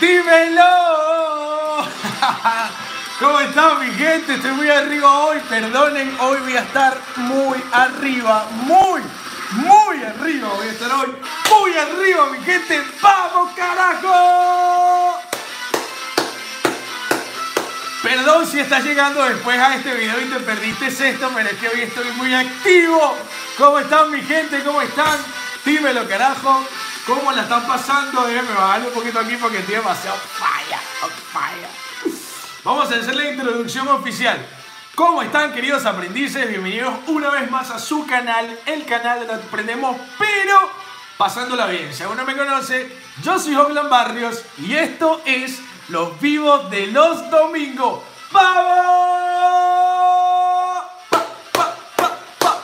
¡Dímelo! ¿Cómo están mi gente? Estoy muy arriba hoy, perdonen, hoy voy a estar muy arriba, muy, muy arriba voy a estar hoy, muy arriba mi gente, ¡vamos carajo! Perdón si estás llegando después a este video y te perdiste esto, pero es que hoy estoy muy activo. ¿Cómo están mi gente? ¿Cómo están? Dímelo carajo. ¿Cómo la están pasando? Déjenme bajarle un poquito aquí porque estoy demasiado falla, falla. Vamos a hacer la introducción oficial. ¿Cómo están queridos aprendices? Bienvenidos una vez más a su canal, el canal de donde aprendemos, pero pasándola bien. Si aún no me conoce, yo soy Hoglan Barrios y esto es Los Vivos de los Domingos. ¡Vamos! Pa, pa.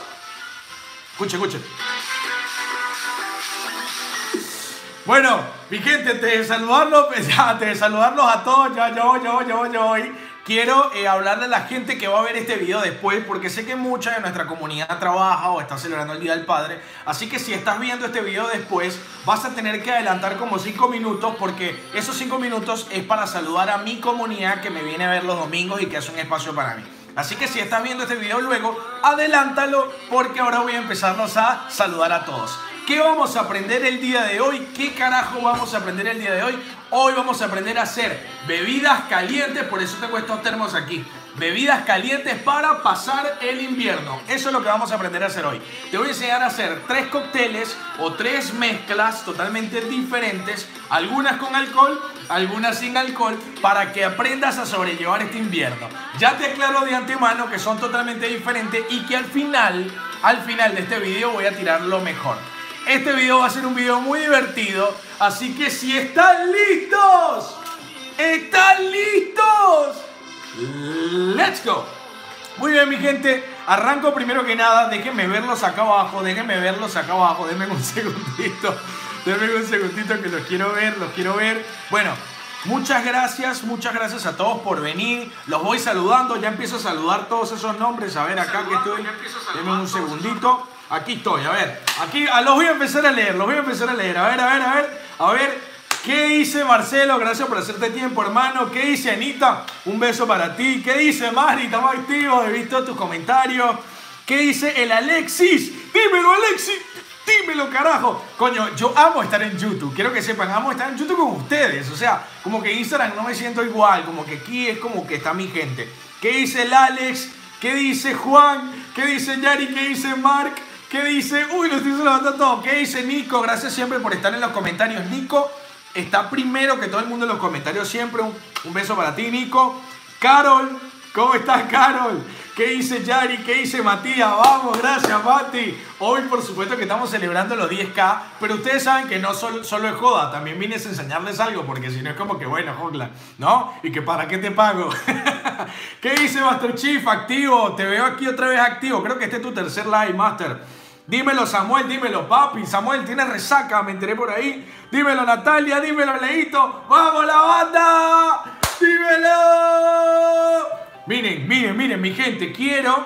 Bueno, mi gente, antes de saludarlos, antes de a todos, ya, voy, ya voy, ya voy. Quiero eh, hablarle a la gente que va a ver este video después, porque sé que mucha de nuestra comunidad trabaja o está celebrando el Día del Padre. Así que si estás viendo este video después, vas a tener que adelantar como 5 minutos, porque esos 5 minutos es para saludar a mi comunidad que me viene a ver los domingos y que hace un espacio para mí. Así que si estás viendo este video luego, adelántalo, porque ahora voy a empezarlos a saludar a todos. ¿Qué vamos a aprender el día de hoy? ¿Qué carajo vamos a aprender el día de hoy? Hoy vamos a aprender a hacer bebidas calientes, por eso tengo estos termos aquí. Bebidas calientes para pasar el invierno. Eso es lo que vamos a aprender a hacer hoy. Te voy a enseñar a hacer tres cócteles o tres mezclas totalmente diferentes, algunas con alcohol, algunas sin alcohol, para que aprendas a sobrellevar este invierno. Ya te aclaro de antemano que son totalmente diferentes y que al final, al final de este video voy a tirar lo mejor. Este video va a ser un video muy divertido, así que si están listos, ¿están listos? ¡Let's go! Muy bien, mi gente. Arranco primero que nada. Déjenme verlos acá abajo. Déjenme verlos acá abajo. Denme un segundito. Denme un segundito que los quiero ver. Los quiero ver. Bueno, muchas gracias. Muchas gracias a todos por venir. Los voy saludando. Ya empiezo a saludar todos esos nombres. A ver, acá que estoy. Denme un segundito. Aquí estoy, a ver. Aquí a los voy a empezar a leer, los voy a empezar a leer. A ver, a ver, a ver. A ver. ¿Qué dice Marcelo? Gracias por hacerte tiempo, hermano. ¿Qué dice Anita? Un beso para ti. ¿Qué dice Mari? Estamos activos, he visto tus comentarios. ¿Qué dice el Alexis? Dímelo, Alexis. Dímelo, carajo. Coño, yo amo estar en YouTube. Quiero que sepan, amo estar en YouTube con ustedes. O sea, como que Instagram no me siento igual. Como que aquí es como que está mi gente. ¿Qué dice el Alex? ¿Qué dice Juan? ¿Qué dice Yari? ¿Qué dice Mark? ¿Qué dice? Uy, lo estoy saludando todo. ¿Qué dice Nico? Gracias siempre por estar en los comentarios. Nico está primero que todo el mundo en los comentarios siempre. Un, un beso para ti, Nico. Carol, ¿cómo estás, Carol? ¿Qué dice Yari? ¿Qué dice Matías? Vamos, gracias, Mati. Hoy, por supuesto, que estamos celebrando los 10K, pero ustedes saben que no solo, solo es joda, también vienes a enseñarles algo, porque si no es como que, bueno, Jogla, ¿no? ¿Y que para qué te pago? ¿Qué dice Master Chief? Activo, te veo aquí otra vez activo. Creo que este es tu tercer live, Master. Dímelo Samuel, dímelo papi. Samuel, tienes resaca, me enteré por ahí. Dímelo Natalia, dímelo Leito. ¡Vamos la banda! ¡Dímelo! Miren, miren, miren, mi gente, quiero,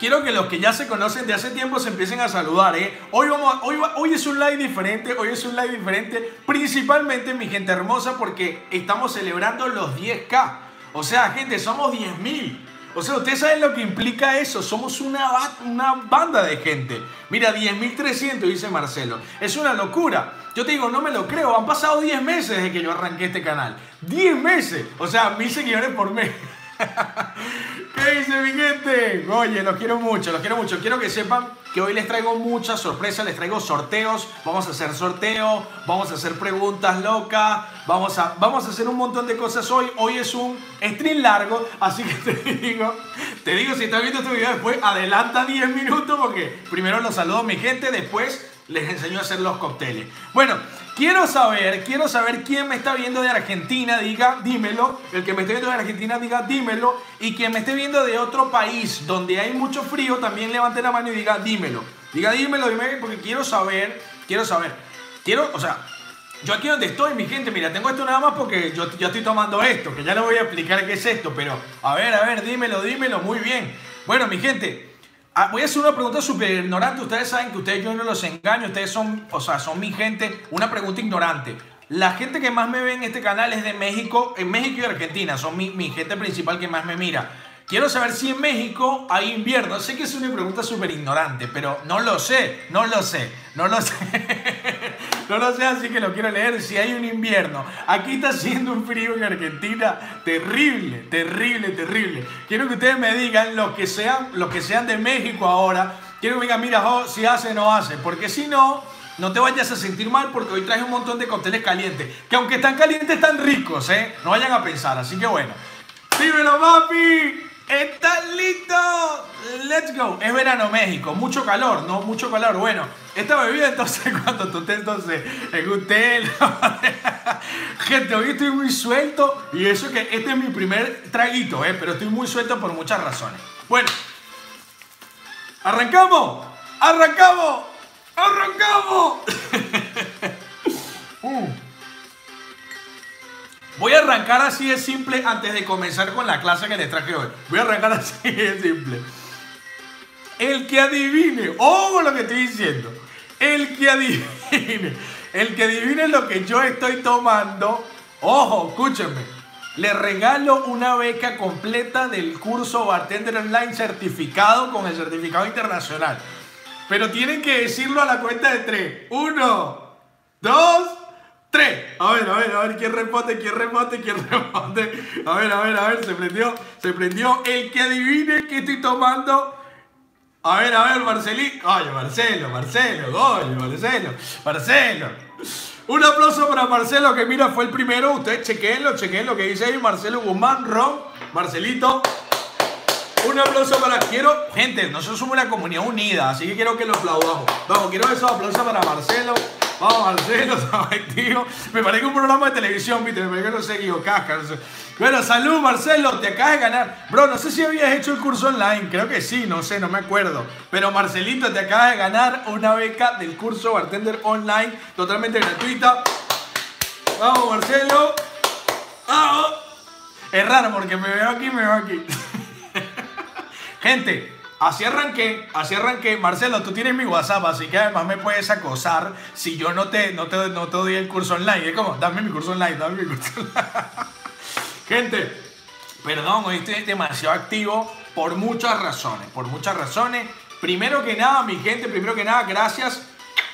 quiero que los que ya se conocen de hace tiempo se empiecen a saludar, ¿eh? Hoy, vamos, hoy, hoy es un live diferente, hoy es un live diferente, principalmente mi gente hermosa porque estamos celebrando los 10K. O sea, gente, somos 10.000. O sea, ustedes saben lo que implica eso. Somos una, una banda de gente. Mira, 10.300, dice Marcelo. Es una locura. Yo te digo, no me lo creo. Han pasado 10 meses desde que yo arranqué este canal. 10 meses. O sea, mil seguidores por mes. ¿Qué dice mi gente? Oye, los quiero mucho, los quiero mucho. Quiero que sepan que hoy les traigo muchas sorpresas, les traigo sorteos. Vamos a hacer sorteo, vamos a hacer preguntas locas, vamos a, vamos a hacer un montón de cosas hoy. Hoy es un stream largo, así que te digo, te digo, si estás viendo este video después, adelanta 10 minutos porque primero los saludo a mi gente, después les enseño a hacer los cócteles. Bueno, quiero saber, quiero saber quién me está viendo de Argentina, diga, dímelo. El que me esté viendo de Argentina, diga, dímelo. Y quien me esté viendo de otro país donde hay mucho frío, también levante la mano y diga, dímelo. Diga, dímelo, dímelo, porque quiero saber, quiero saber. Quiero, o sea, yo aquí donde estoy, mi gente, mira, tengo esto nada más porque yo, yo estoy tomando esto, que ya no voy a explicar qué es esto, pero a ver, a ver, dímelo, dímelo, muy bien. Bueno, mi gente, Ah, voy a hacer una pregunta súper ignorante. Ustedes saben que ustedes yo no los engaño. Ustedes son, o sea, son mi gente. Una pregunta ignorante. La gente que más me ve en este canal es de México, en México y Argentina, son mi, mi gente principal que más me mira. Quiero saber si en México hay invierno. Sé que es una pregunta súper ignorante, pero no lo sé, no lo sé, no lo sé. no lo sé, así que lo quiero leer. Si hay un invierno. Aquí está haciendo un frío en Argentina terrible, terrible, terrible. Quiero que ustedes me digan, los que sean, los que sean de México ahora, quiero que me digan, mira, si hace o no hace. Porque si no, no te vayas a sentir mal porque hoy traje un montón de cócteles calientes. Que aunque están calientes, están ricos, ¿eh? No vayan a pensar. Así que bueno. ¡Dímelo, papi! ¿Están listos? Let's go. Es verano México, mucho calor, ¿no? Mucho calor. Bueno, esta bebida entonces cuando tú estés entonces en un hotel. Gente, hoy estoy muy suelto y eso que este es mi primer traguito, ¿eh? Pero estoy muy suelto por muchas razones. Bueno, ¿arrancamos? ¡Arrancamos! ¡Arrancamos! mm. Voy a arrancar así de simple antes de comenzar con la clase que les traje hoy. Voy a arrancar así de simple. El que adivine, ojo lo que estoy diciendo. El que adivine, el que adivine lo que yo estoy tomando, ojo, escúchenme. Le regalo una beca completa del curso Bartender Online certificado con el certificado internacional. Pero tienen que decirlo a la cuenta de tres. Uno, dos, Tres. A ver, a ver, a ver, ¿quién responde? ¿Quién responde? ¿Quién responde? A ver, a ver, a ver, se prendió, se prendió. El que adivine qué estoy tomando. A ver, a ver, Marcelito. Oye, Marcelo, Marcelo, oye, Marcelo, Marcelo. Un aplauso para Marcelo, que mira, fue el primero. Ustedes chequenlo, chequen lo que dice ahí Marcelo Guzmán, Ron, Marcelito. Un aplauso para. Quiero. Gente, nosotros somos una comunidad unida, así que quiero que lo aplaudamos. Vamos, quiero esos aplausos para Marcelo. Vamos, Marcelo, tío. Me parece un programa de televisión, viste, me parece que no sé, Guido Casca. Bueno, salud, Marcelo, te acabas de ganar. Bro, no sé si habías hecho el curso online, creo que sí, no sé, no me acuerdo. Pero Marcelito, te acabas de ganar una beca del curso Bartender Online, totalmente gratuita. Vamos, Marcelo. ¡Vamos! Es raro porque me veo aquí, me veo aquí. Gente, Así arranqué, así arranqué. Marcelo, tú tienes mi WhatsApp, así que además me puedes acosar si yo no te, no te, no te doy el curso online. Es como, dame mi curso online, dame mi curso online. Gente, perdón, hoy estoy demasiado activo por muchas razones, por muchas razones. Primero que nada, mi gente, primero que nada, gracias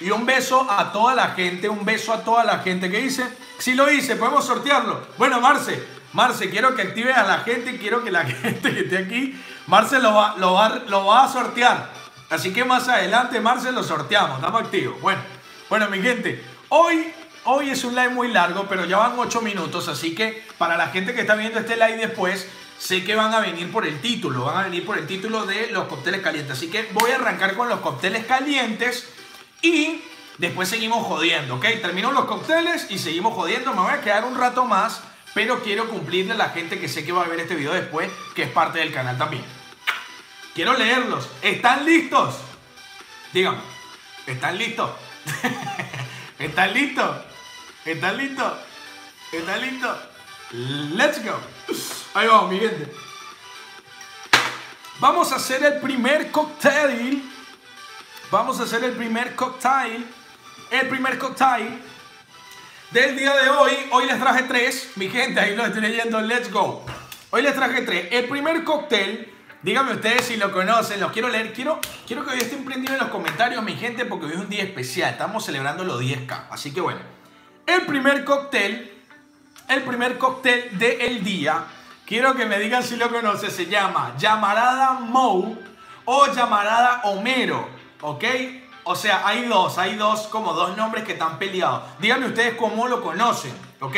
y un beso a toda la gente, un beso a toda la gente que dice, si lo hice, podemos sortearlo. Bueno, Marce, Marce, quiero que actives a la gente, quiero que la gente que esté aquí Marcel lo va, a sortear. Así que más adelante, Marcel, lo sorteamos. Estamos activos. Bueno, bueno, mi gente, hoy, hoy es un live muy largo, pero ya van 8 minutos. Así que para la gente que está viendo este live después, sé que van a venir por el título. Van a venir por el título de los cócteles calientes. Así que voy a arrancar con los cócteles calientes y después seguimos jodiendo, ¿ok? Termino los cócteles y seguimos jodiendo. Me voy a quedar un rato más pero quiero cumplirle a la gente que sé que va a ver este video después, que es parte del canal también. Quiero leerlos. ¿Están listos? Díganme, ¿están listos? ¿Están listos? ¿Están listos? ¿Están listos? Let's go. Ahí vamos, mi gente. Vamos a hacer el primer cocktail. Vamos a hacer el primer cocktail. El primer cocktail del día de hoy. Hoy les traje tres, mi gente, ahí lo estoy leyendo, let's go. Hoy les traje tres. El primer cóctel, díganme ustedes si lo conocen, los quiero leer. Quiero, quiero que hoy estén prendidos en los comentarios, mi gente, porque hoy es un día especial. Estamos celebrando los 10K. Así que bueno, el primer cóctel, el primer cóctel del día, quiero que me digan si lo conocen, se llama Llamarada Mou o Llamarada Homero, ¿ok? O sea, hay dos, hay dos, como dos nombres que están peleados. Díganme ustedes cómo lo conocen, ¿ok?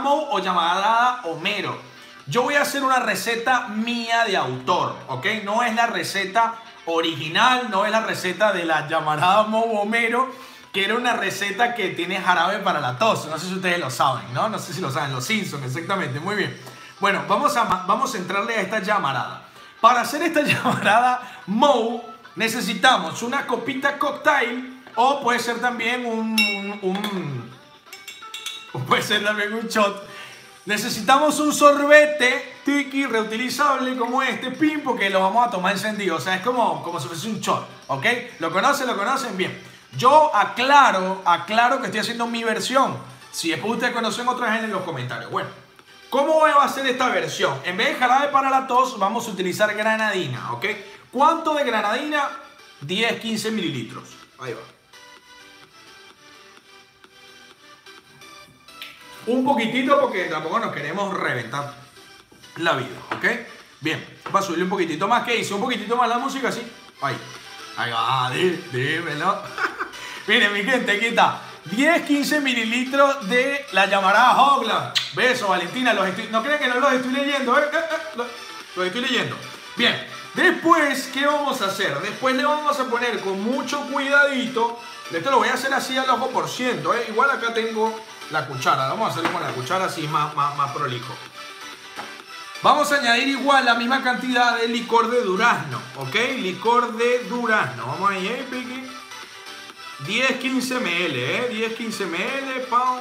Mo o llamará Homero. Yo voy a hacer una receta mía de autor, ¿ok? No es la receta original, no es la receta de la llamarada Mo Homero, que era una receta que tiene jarabe para la tos. No sé si ustedes lo saben, ¿no? No sé si lo saben, los Simpsons, exactamente, muy bien. Bueno, vamos a, vamos a entrarle a esta llamarada. Para hacer esta llamarada, Mo necesitamos una copita cocktail o puede ser también un, un, puede ser también un shot. Necesitamos un sorbete tiki reutilizable como este pin porque lo vamos a tomar encendido. O sea, es como, como si fuese un shot. ¿Ok? ¿Lo conocen? ¿Lo conocen? Bien. Yo aclaro, aclaro que estoy haciendo mi versión. Si después ustedes conocen otras en los comentarios. Bueno, ¿cómo va a ser esta versión? En vez de jarabe para la tos, vamos a utilizar granadina, ¿ok? ¿Cuánto de granadina? 10, 15 mililitros. Ahí va. Un poquitito porque tampoco nos queremos reventar la vida, ¿ok? Bien, va a subirle un poquitito más. ¿Qué hice? Un poquitito más la música, sí. Ahí. Ahí va, dímelo. Miren, mi gente, está. 10, 15 mililitros de la llamarada Hogla. Beso, Valentina. Los no creen que no los estoy leyendo, ¿eh? eh, eh los estoy leyendo. Bien, después, ¿qué vamos a hacer? Después le vamos a poner con mucho cuidadito. Esto lo voy a hacer así al ojo por ciento, ¿eh? Igual acá tengo la cuchara. Vamos a hacerlo con la cuchara así más, más, más prolijo. Vamos a añadir igual la misma cantidad de licor de durazno, ¿ok? Licor de durazno. Vamos ahí, ¿eh, Piqui? 10, 15 ml, ¿eh? 10, 15 ml, pam,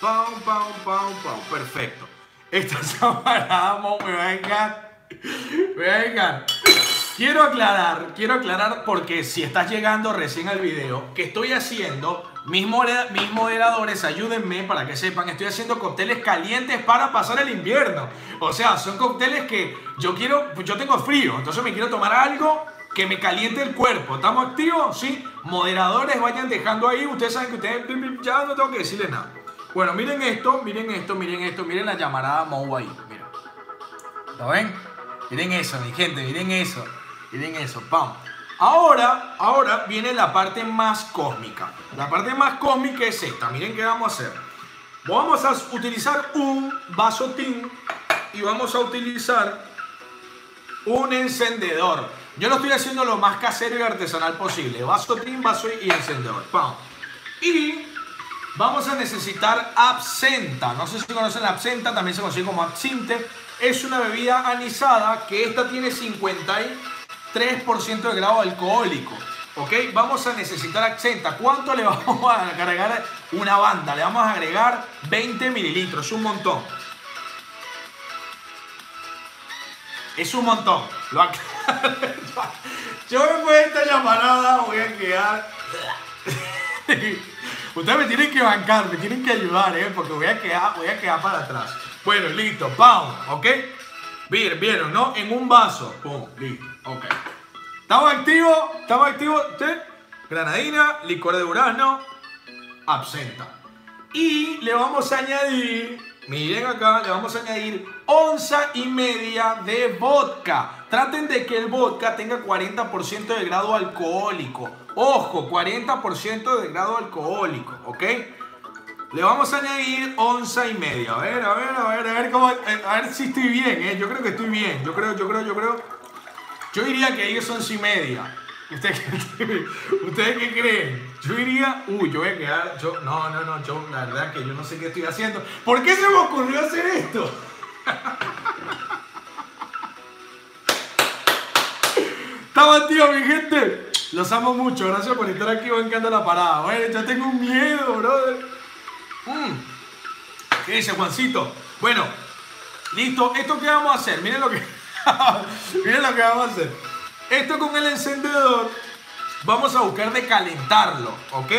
pam, pam, pam, pam. Perfecto. Esta camarada me va a encantar. Me va a encantar. Quiero aclarar, quiero aclarar porque si estás llegando recién al video, que estoy haciendo mis, moderadores, ayúdenme para que sepan, estoy haciendo cócteles calientes para pasar el invierno. O sea, son cócteles que yo quiero, yo tengo frío, entonces me quiero tomar algo que me caliente el cuerpo. ¿Estamos activos? Sí. Moderadores, vayan dejando ahí. Ustedes saben que ustedes ya no tengo que decirles nada. Bueno, miren esto, miren esto, miren esto, miren la llamarada Mou ahí. Miren. ¿Lo ven? Miren eso, mi gente, miren eso. Miren eso, ¡pam! Ahora, ahora viene la parte más cósmica. La parte más cósmica es esta. Miren qué vamos a hacer. Vamos a utilizar un vasotín y vamos a utilizar un encendedor. Yo lo estoy haciendo lo más casero y artesanal posible. Vasotín, vaso y encendedor. ¡Pam! Y vamos a necesitar absenta. No sé si conocen la absenta, también se conoce como absinte. Es una bebida anisada que esta tiene 50 y 3% de grado alcohólico. ¿Ok? Vamos a necesitar accenta. ¿Cuánto le vamos a agregar una banda? Le vamos a agregar 20 mililitros. Es un montón. Es un montón. Lo Yo después de esta llamarada voy a quedar... Ustedes me tienen que bancar, me tienen que ayudar, ¿eh? Porque voy a quedar, voy a quedar para atrás. Bueno, listo. ¡Pam! ¿Ok? Vieron, ¿no? En un vaso. Pum, listo. Ok. ¿Estamos activos? ¿Estamos activos? Granadina, licor de durazno, absenta. Y le vamos a añadir, miren acá, le vamos a añadir onza y media de vodka. Traten de que el vodka tenga 40% de grado alcohólico. Ojo, 40% de grado alcohólico, ¿ok? Le vamos a añadir onza y media. A ver, a ver, a ver, a ver cómo, eh, a ver si estoy bien, ¿eh? Yo creo que estoy bien. Yo creo, yo creo, yo creo. Yo diría que ellos son y media. ¿Ustedes, ¿Ustedes qué creen? Yo diría, uy, yo voy a quedar, yo, no, no, no, yo, la verdad que yo no sé qué estoy haciendo. ¿Por qué se me ocurrió hacer esto? Estaba tío, mi gente. Los amo mucho, gracias por estar aquí, me encanta la parada. Bueno, ya tengo un miedo, brother. Mm. ¿Qué dice Juancito? Bueno, listo. ¿Esto qué vamos a hacer? Miren lo que, miren lo que vamos a hacer. Esto con el encendedor vamos a buscar de calentarlo, ¿ok?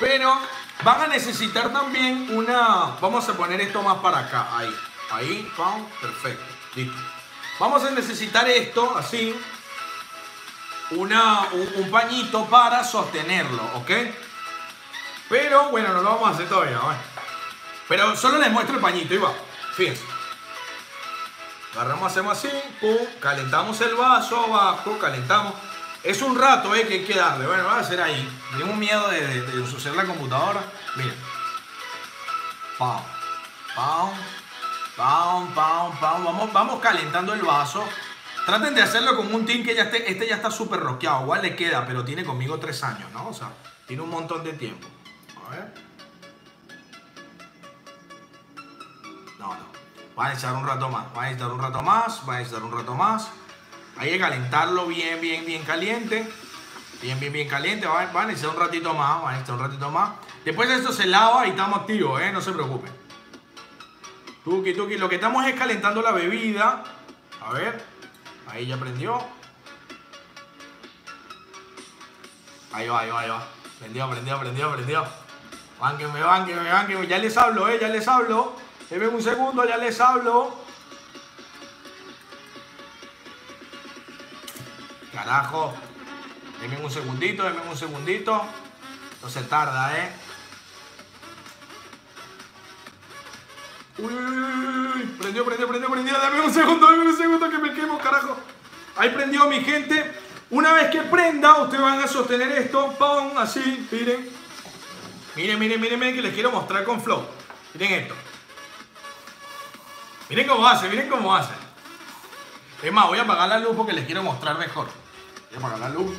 Pero van a necesitar también una... Vamos a poner esto más para acá, ahí. Ahí, pam, perfecto. Listo. Vamos a necesitar esto, así. Una, un, pañito para sostenerlo, ¿ok? Pero bueno, no lo vamos a hacer todavía, Pero solo les muestro el pañito y va. Fíjense. Agarramos, hacemos así, pum, calentamos el vaso abajo, calentamos. Es un rato eh, que hay que darle. Bueno, va a hacer ahí. Tengo miedo de, de, de, la computadora. Miren. Pam, pam, pam, pam, pam. Vamos, vamos calentando el vaso. Traten de hacerlo con un team que ya esté, este ya está súper rosqueado. Igual le queda, pero tiene conmigo tres años, ¿no? O sea, tiene un montón de tiempo. No, no. Va a echar un rato más. Va a echar un rato más. Va a echar un rato más. Hay que calentarlo bien, bien, bien caliente. Bien, bien, bien caliente. Van a echar un ratito más. Van a echar un ratito más. Después de esto se lava y estamos activos, ¿eh? No se preocupen. Tuki, tuki. Lo que estamos es calentando la bebida. A ver. Ahí ya prendió. Ahí va, ahí va, ahí va. Prendió, prendió, prendió, prendió. Bánquenme, bánquenme, bánquenme. Ya les hablo, eh, ya les hablo. Denme un segundo, ya les hablo. Carajo. Denme un segundito, denme un segundito. No se tarda, eh. Uy, uy, uy, uy, prendió, prendió, prendió, prendió. Dame un segundo, dame un segundo que me quemo, carajo. Ahí prendió mi gente. Una vez que prenda, ustedes van a sostener esto. Pon así, miren. Miren, miren, miren, miren que les quiero mostrar con flow. Miren esto. Miren cómo hace, miren cómo hace. Es más, voy a apagar la luz porque les quiero mostrar mejor. Voy a apagar la luz.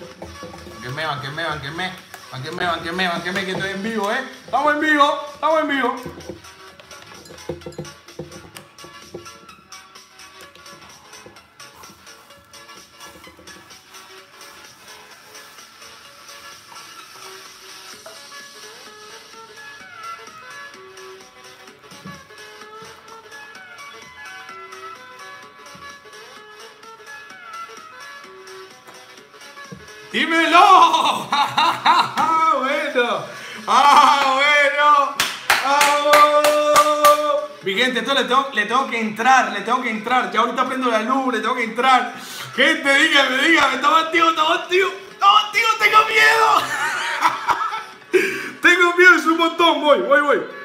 Banquenme, banquenme, banquenme. Banquenme, banquenme, banquenme que estoy en vivo, ¿eh? Estamos en vivo, estamos en vivo. ¡Ah, bueno! ¡Ah! Mi gente, esto le tengo, le tengo que entrar, le tengo que entrar. Ya ahorita prendo la luz, le tengo que entrar. Gente, dígame, dígame, estamos activos, estamos activos. Estamos activos, tengo miedo. tengo miedo, es un montón. Voy, voy, voy.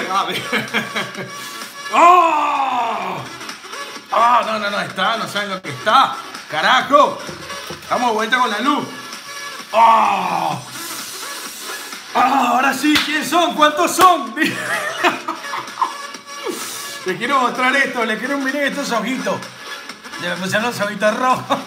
Ver. ¡Oh! ¡Ah! no, no, no, está, no saben lo que está. ¡Carajo! Estamos de vuelta con la luz. ¡Oh! ¡Ah! ahora sí, ¿quiénes son? ¿Cuántos son? Les quiero mostrar esto, les quiero mirar estos ojitos. Me pusieron los ojitos rojos.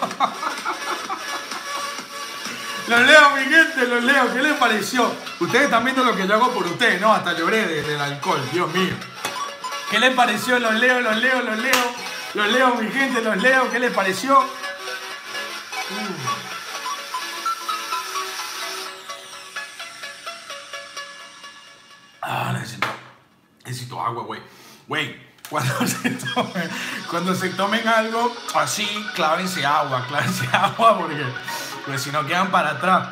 Los leo, mi gente, los leo. ¿Qué les pareció? Ustedes están viendo lo que yo hago por ustedes, ¿no? Hasta lloré desde el alcohol, Dios mío. ¿Qué les pareció? Los leo, los leo, los leo. Los leo, mi gente, los leo. ¿Qué les pareció? Ah, necesito, necesito agua, güey. Güey, cuando se, tomen, cuando se tomen algo así, clávense agua, clávense agua porque, porque si no quedan para atrás.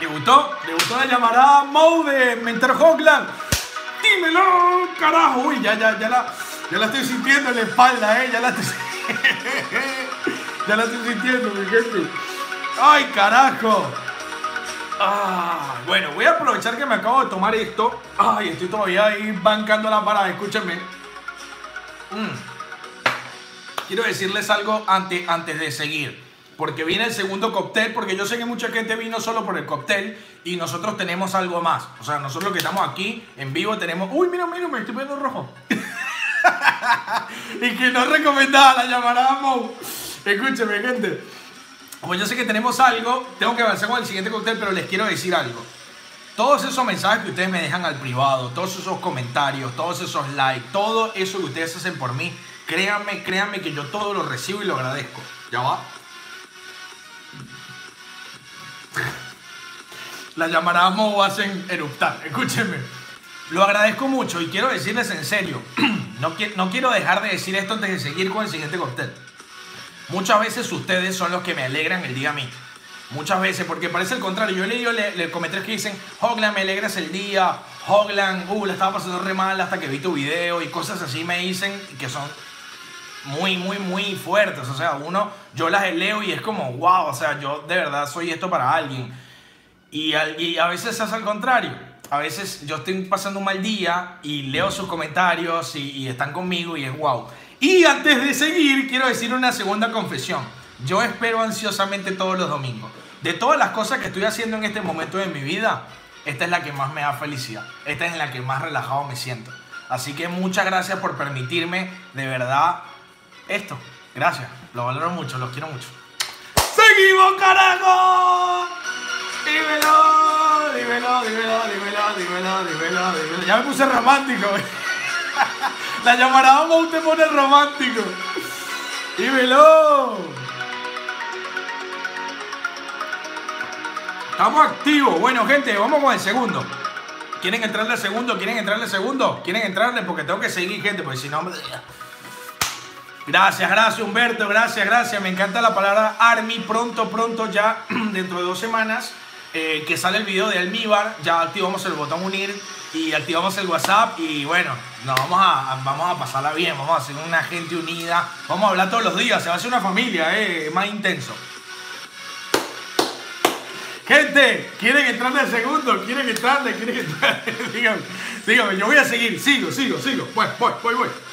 ¿Le gustó? ¿Le gustó la llamarada Mo de Mentor? ¡Dímelo, carajo! Uy, ya, ya, ya la, ya la estoy sintiendo en la espalda, ¿eh? Ya la estoy, ya la estoy sintiendo, mi gente. ¡Ay, carajo! Ah, bueno, voy a aprovechar que me acabo de tomar esto. Ay, estoy todavía ahí bancando la parada, escúchenme. Mm. Quiero decirles algo antes, antes de seguir. Porque viene el segundo cóctel, porque yo sé que mucha gente vino solo por el cóctel y nosotros tenemos algo más. O sea, nosotros que estamos aquí en vivo tenemos... Uy, mira, mira, me estoy poniendo rojo. y que no recomendaba la llamarada Mo. Escúcheme, gente. Como yo sé que tenemos algo, tengo que avanzar con el siguiente cóctel, pero les quiero decir algo. Todos esos mensajes que ustedes me dejan al privado, todos esos comentarios, todos esos likes, todo eso que ustedes hacen por mí, créanme, créanme que yo todo lo recibo y lo agradezco. ¿Ya va? Las llamadas Mo hacen eruptar. Escúchenme. Lo agradezco mucho y quiero decirles en serio, no, no quiero dejar de decir esto antes de seguir con el siguiente cóctel. Muchas veces ustedes son los que me alegran el día a mí. Muchas veces, porque parece el contrario. Yo he leído le, le comentarios que dicen, Hoglan, me alegras el día. Hoglan, uh, la estaba pasando re mal hasta que vi tu video y cosas así me dicen que son muy, muy, muy fuertes. O sea, uno, yo las leo y es como, wow, o sea, yo de verdad soy esto para alguien. Y, y a veces es al contrario. A veces yo estoy pasando un mal día y leo sus comentarios y, y están conmigo y es wow. Y antes de seguir, quiero decir una segunda confesión. Yo espero ansiosamente todos los domingos. De todas las cosas que estoy haciendo en este momento de mi vida, esta es la que más me da felicidad. Esta es la que más relajado me siento. Así que muchas gracias por permitirme de verdad esto. Gracias. Lo valoro mucho, los quiero mucho. ¡Seguimos, carajo! Dímelo, dímelo, dímelo, dímelo, dímelo, dímelo, dímelo. Ya me puse romántico. La llamarada vamos te pone romántico. Dímelo. Estamos activos. Bueno, gente, vamos con el segundo. ¿Quieren entrarle al segundo? ¿Quieren entrarle al segundo? ¿Quieren entrarle? Porque tengo que seguir, gente, porque si no... Gracias, gracias Humberto, gracias, gracias. Me encanta la palabra Army. Pronto, pronto, ya dentro de dos semanas, eh, que sale el video de Almíbar, ya activamos el botón unir y activamos el WhatsApp y bueno, nos vamos a, vamos a pasarla bien, vamos a ser una gente unida, vamos a hablar todos los días, se va a hacer una familia, eh, más intenso. Gente, ¿quieren entrarle al segundo? ¿Quieren entrarle? ¿Quieren entrarle? dígame, dígame, yo voy a seguir, sigo, sigo, sigo, voy, voy, voy, voy.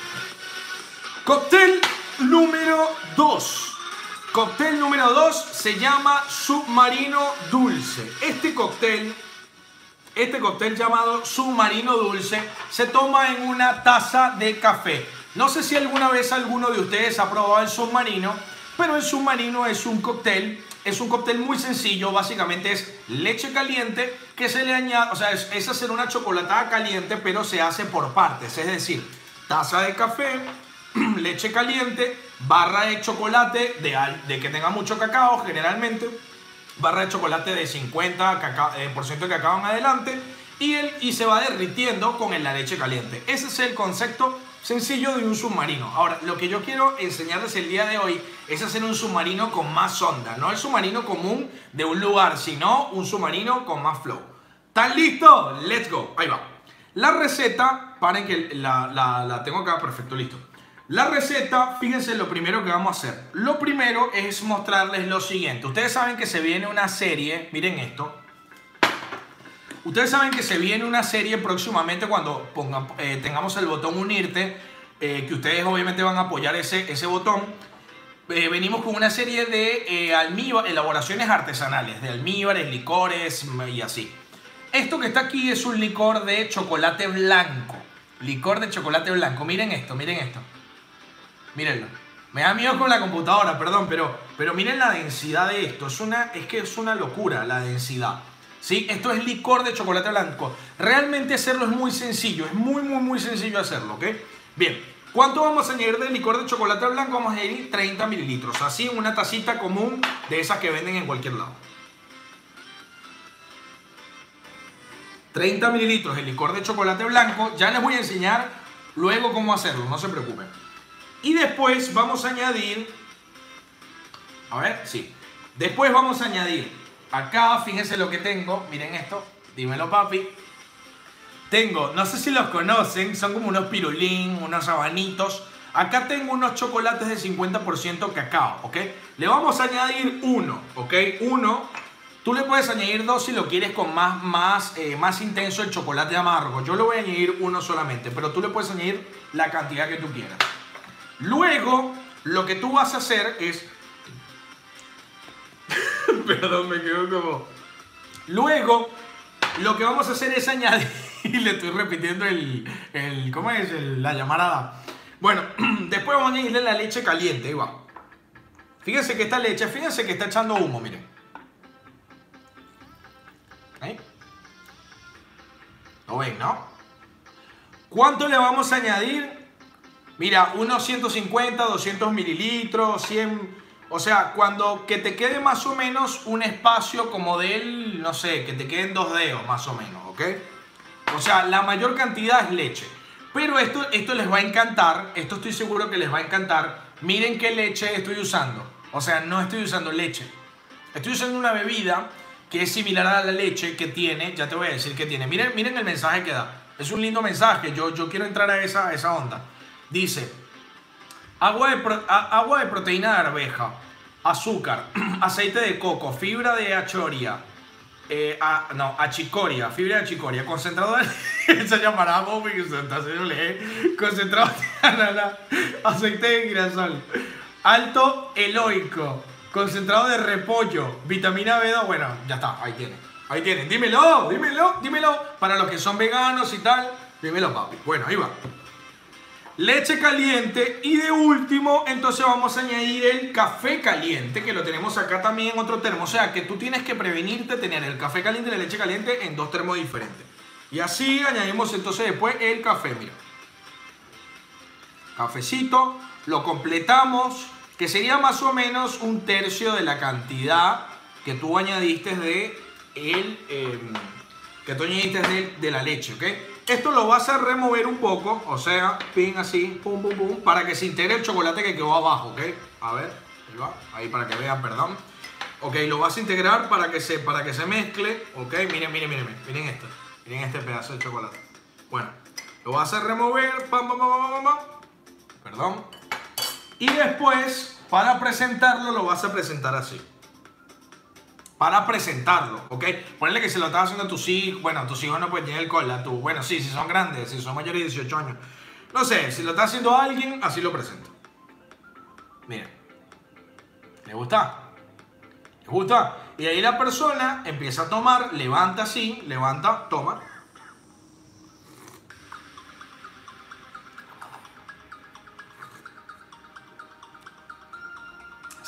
Cóctel número 2. Cóctel número 2 se llama submarino dulce. Este cóctel, este cóctel llamado submarino dulce, se toma en una taza de café. No sé si alguna vez alguno de ustedes ha probado el submarino, pero el submarino es un cóctel, es un cóctel muy sencillo, básicamente es leche caliente que se le añade, o sea, es, es hacer una chocolatada caliente, pero se hace por partes, es decir, taza de café, leche caliente, barra de chocolate de, de, que tenga mucho cacao generalmente, barra de chocolate de 50% cacao, eh, por ciento de cacao en adelante y, el, y se va derritiendo con la leche caliente. Ese es el concepto sencillo de un submarino. Ahora, lo que yo quiero enseñarles el día de hoy es hacer un submarino con más onda, no el submarino común de un lugar, sino un submarino con más flow. ¿Están listos? Let's go. Ahí va. La receta, paren que la, la, la tengo acá, perfecto, listo. La receta, fíjense lo primero que vamos a hacer. Lo primero es mostrarles lo siguiente. Ustedes saben que se viene una serie, miren esto. Ustedes saben que se viene una serie próximamente cuando pongan, eh, tengamos el botón unirte, eh, que ustedes obviamente van a apoyar ese, ese botón. Eh, venimos con una serie de almíbar, elaboraciones artesanales, de almíbares, licores y así. Esto que está aquí es un licor de chocolate blanco. Licor de chocolate blanco. Miren esto, miren esto. Mírenlo. Me da miedo con la computadora, perdón, pero, pero miren la densidad de esto. Es, una, es que es una locura la densidad. ¿Sí? Esto es licor de chocolate blanco. Realmente hacerlo es muy sencillo. Es muy, muy, muy sencillo hacerlo, ¿ok? Bien. ¿Cuánto vamos a añadir de licor de chocolate blanco? Vamos a añadir 30 mililitros. Así en una tacita común de esas que venden en cualquier lado. 30 mililitros de licor de chocolate blanco. Ya les voy a enseñar luego cómo hacerlo, no se preocupen. Y después vamos a añadir, a ver, sí. Después vamos a añadir, acá, fíjense lo que tengo, miren esto, dímelo papi. Tengo, no sé si los conocen, son como unos pirulín, unos abanitos. Acá tengo unos chocolates de 50% cacao, ¿ok? Le vamos a añadir uno, ¿ok? Uno. Tú le puedes añadir dos si lo quieres con más, más, eh, más intenso el chocolate amargo. Yo le voy a añadir uno solamente, pero tú le puedes añadir la cantidad que tú quieras. Luego, lo que tú vas a hacer es... Perdón, me quedo como... Luego, lo que vamos a hacer es añadir... Y le estoy repitiendo el... el ¿Cómo es? la llamarada. Bueno, después vamos a añadirle la leche caliente. Ahí va. Fíjense que esta leche, fíjense que está echando humo, miren. ¿Ahí? ¿Lo ven, no? ¿Cuánto le vamos a añadir? Mira, unos 150, 200 mililitros, 100... O sea, cuando que te quede más o menos un espacio como del, no sé, que te queden dos dedos más o menos, ¿ok? O sea, la mayor cantidad es leche. Pero esto, esto les va a encantar, esto estoy seguro que les va a encantar. Miren qué leche estoy usando. O sea, no estoy usando leche. Estoy usando una bebida que es similar a la leche que tiene, ya te voy a decir que tiene. Miren, miren el mensaje que da. Es un lindo mensaje, yo, yo quiero entrar a esa, a esa onda. Dice, agua de, agua de proteína de arveja, azúcar, aceite de coco, fibra de achoria, eh, no, achicoria, fibra de achicoria, concentrado de, se llamará concentrado de aceite de girasol, alto eloico, concentrado de repollo, vitamina B2, bueno, ya está, ahí tiene, ahí tienen, dímelo, dímelo, dímelo, para los que son veganos y tal, dímelo papi, bueno, ahí va. Leche caliente y de último entonces vamos a añadir el café caliente que lo tenemos acá también en otro termo. O sea que tú tienes que prevenirte tener el café caliente y la leche caliente en dos termos diferentes. Y así añadimos entonces después el café, mira. Cafecito, lo completamos, que sería más o menos un tercio de la cantidad que tú añadiste de el... Em, que tú añadiste de, de la leche, ¿ok? Esto lo vas a remover un poco, o sea, pin así, pum, pum, pum, para que se integre el chocolate que quedó abajo, ¿ok? A ver, ahí va, ahí para que vean, perdón. Ok, lo vas a integrar para que se, para que se mezcle, ok, miren, miren, miren, miren esto, miren este pedazo de chocolate. Bueno, lo vas a remover, pam, pam, pam, pam, perdón. Y después, para presentarlo, lo vas a presentar así para presentarlo, ¿ok? Ponle que se lo estás haciendo a tus hijos, bueno, tus hijos no pueden tener el cola, tú, bueno, sí, si son grandes, si son mayores de 18 años. No sé, si lo está haciendo a alguien, así lo presento. Miren, ¿le gusta? ¿Le gusta? Y ahí la persona empieza a tomar, levanta así, levanta, toma.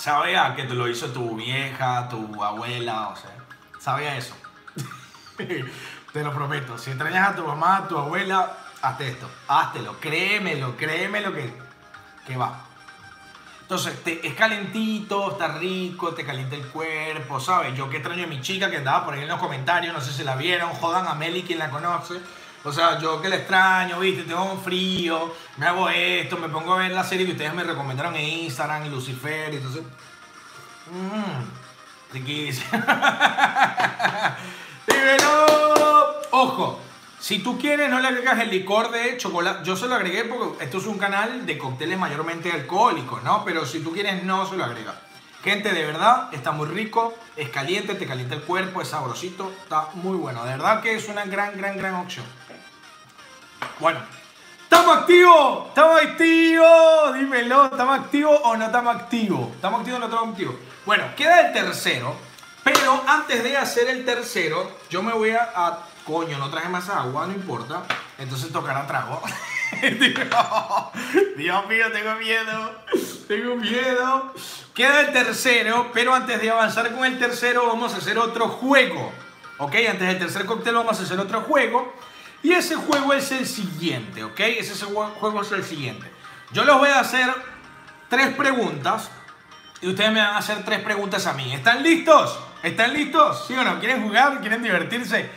Sabía que te lo hizo tu vieja, tu abuela, o sea, sabía eso. te lo prometo. Si extrañas a tu mamá, a tu abuela, hazte esto, háztelo, créemelo, créemelo que, que va. Entonces, te, es calentito, está rico, te calienta el cuerpo, ¿sabes? Yo que extraño a mi chica que andaba por ahí en los comentarios, no sé si la vieron, jodan a Meli quien la conoce. O sea, yo que la extraño, viste, tengo un frío, me hago esto, me pongo a ver la serie que ustedes me recomendaron en Instagram y Lucifer, y entonces. Mmm, riquísimo. ¡Dímelo! Ojo, si tú quieres, no le agregas el licor de chocolate. Yo se lo agregué porque esto es un canal de cócteles mayormente alcohólicos, ¿no? Pero si tú quieres, no se lo agregas. Gente, de verdad, está muy rico, es caliente, te calienta el cuerpo, es sabrosito, está muy bueno. De verdad que es una gran, gran, gran opción. Bueno, ¿estamos activos? ¿Estamos activos? Dímelo, ¿estamos activos o no estamos activos? ¿Estamos activos o no estamos activos? Bueno, queda el tercero, pero antes de hacer el tercero, yo me voy a... coño, no traje más agua, no importa. Entonces tocará trago. Dios mío, tengo miedo. Tengo miedo. Queda el tercero, pero antes de avanzar con el tercero, vamos a hacer otro juego. Ok, antes del tercer cóctel vamos a hacer otro juego. Y ese juego es el siguiente, ¿ok? Ese juego es el siguiente. Yo les voy a hacer tres preguntas y ustedes me van a hacer tres preguntas a mí. ¿Están listos? ¿Están listos? ¿Sí o no? ¿Quieren jugar? ¿Quieren divertirse?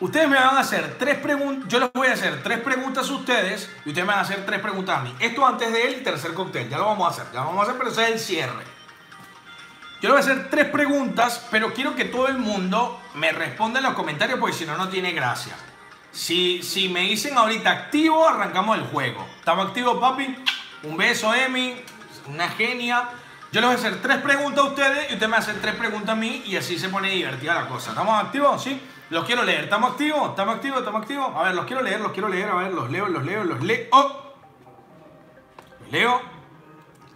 Ustedes me van a hacer tres preguntas, yo les voy a hacer tres preguntas a ustedes y ustedes me van a hacer tres preguntas a mí. Esto antes del tercer cóctel, ya lo vamos a hacer, ya lo vamos a hacer, pero ese es el cierre. Yo les voy a hacer tres preguntas, pero quiero que todo el mundo me responda en los comentarios porque si no, no tiene gracia. Si, si me dicen ahorita activo, arrancamos el juego. ¿Estamos activos, papi? Un beso, Emi. Una genia. Yo les voy a hacer tres preguntas a ustedes y ustedes me hacen tres preguntas a mí y así se pone divertida la cosa. ¿Estamos activos? ¿Sí? Los quiero leer. ¿Estamos activos? ¿Estamos activos? ¿Estamos activos? A ver, los quiero leer, los quiero leer. A ver, los leo, los leo, los leo. ¡Oh! Los leo.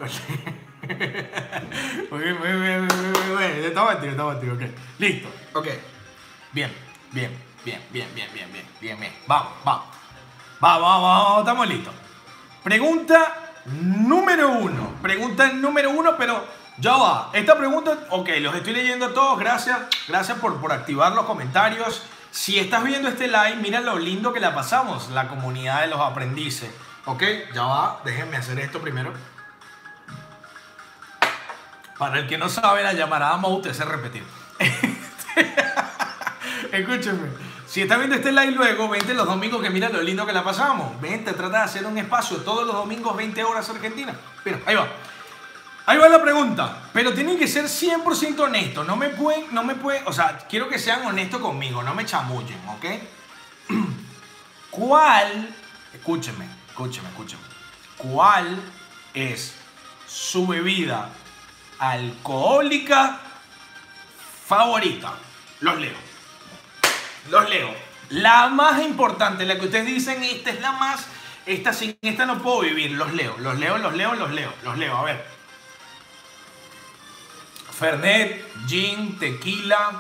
Los leo. muy bien, muy bien, muy bien. Estamos activos, estamos activos. Ok. Listo. Ok. Bien, bien. Bien, bien, bien, bien, bien, bien, bien. Vamos, vamos. Vamos, vamos, vamos, estamos listos. Pregunta número uno. Pregunta número uno, pero ya va. Esta pregunta, ok, los estoy leyendo todos. Gracias, gracias por, por activar los comentarios. Si estás viendo este live, mira lo lindo que la pasamos, la comunidad de los aprendices. Ok, ya va. Déjenme hacer esto primero. Para el que no sabe, la llamarada Mout es repetir. Escúchenme. Si estás viendo este live luego, vente los domingos que mira lo lindo que la pasamos. Vente, trata de hacer un espacio todos los domingos, 20 horas Argentina. Pero ahí va. Ahí va la pregunta. Pero tienen que ser 100% honestos. No me pueden, no me pueden, o sea, quiero que sean honestos conmigo, no me chamullen, ¿ok? ¿Cuál, escúcheme, escúcheme, escúcheme. ¿Cuál es su bebida alcohólica favorita? Los leo. Los leo. La más importante, la que ustedes dicen, esta es la más, esta sin esta no puedo vivir. Los leo, los leo, los leo, los leo, los leo. A ver. Fernet, gin, tequila,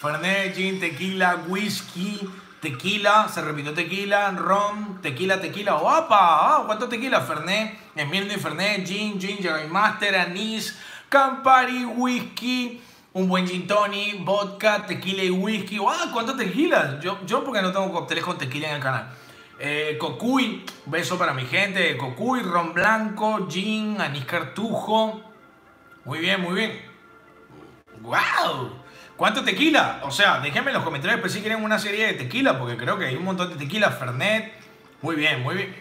Fernet, gin, tequila, whisky, tequila, se repitió tequila, ron, tequila, tequila, ¡opa! Ah, ¿Cuánto tequila? Fernet, Esmirno y Fernet, gin, gin, Master, anís, Campari, whisky, un buen gin tonic, vodka, tequila y whisky. ¡Wow! ¿Cuánto tequila? Yo, yo porque no tengo cócteles con tequila en el canal. Eh, cocuy, beso para mi gente. Cocuy, ron blanco, gin, anís cartujo. Muy bien, muy bien. ¡Wow! ¿Cuánto tequila? O sea, déjenme en los comentarios pues, si quieren una serie de tequila, porque creo que hay un montón de tequila. Fernet. Muy bien, muy bien.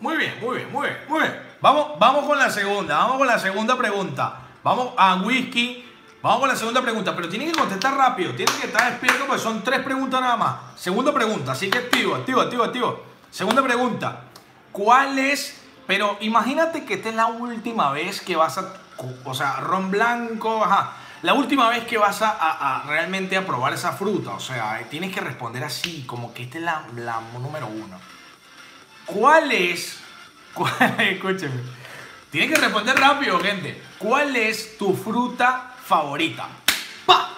Muy bien, muy bien, muy bien, muy bien. Vamos, vamos con la segunda, vamos con la segunda pregunta. Vamos a whisky. Vamos con la segunda pregunta, pero tienen que contestar rápido, tienen que estar despiertos porque son tres preguntas nada más. Segunda pregunta, así que activo, activo, activo, activo. Segunda pregunta, ¿cuál es? Pero imagínate que esta es la última vez que vas a, o sea, ron blanco, ajá, la última vez que vas a, realmente a probar esa fruta, o sea, tienes que responder así, como que esta es la, la número uno. ¿Cuál es? ¿Cuál, escúcheme. Tienes que responder rápido, gente. ¿Cuál es tu fruta favorita? ¡Pa!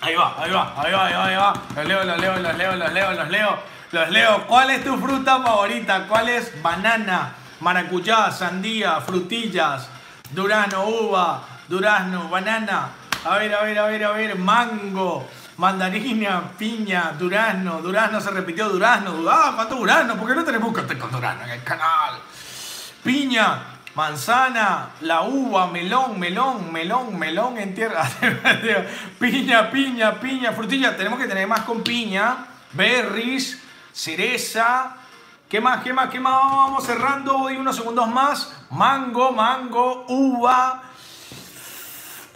Ahí va, ahí va, ahí va, ahí va, ahí va. Los leo, los leo, los leo, los leo, los leo. Los leo. ¿Cuál es tu fruta favorita? ¿Cuál es? Banana, maracuyá, sandía, frutillas, durano, uva, durazno, banana. A ver, a ver, a ver, a ver. Mango, mandarina, piña, durazno. Durazno se repitió, durazno. Ah, ¿cuánto durazno? ¿Por qué no tenemos que con durazno en el canal? Piña, manzana, la uva, melón, melón, melón, melón en tierra. piña, piña, piña, frutilla. Tenemos que tener más con piña, berries, cereza. ¿Qué más? ¿Qué más? ¿Qué más? Vamos cerrando. Y unos segundos más. Mango, mango, uva.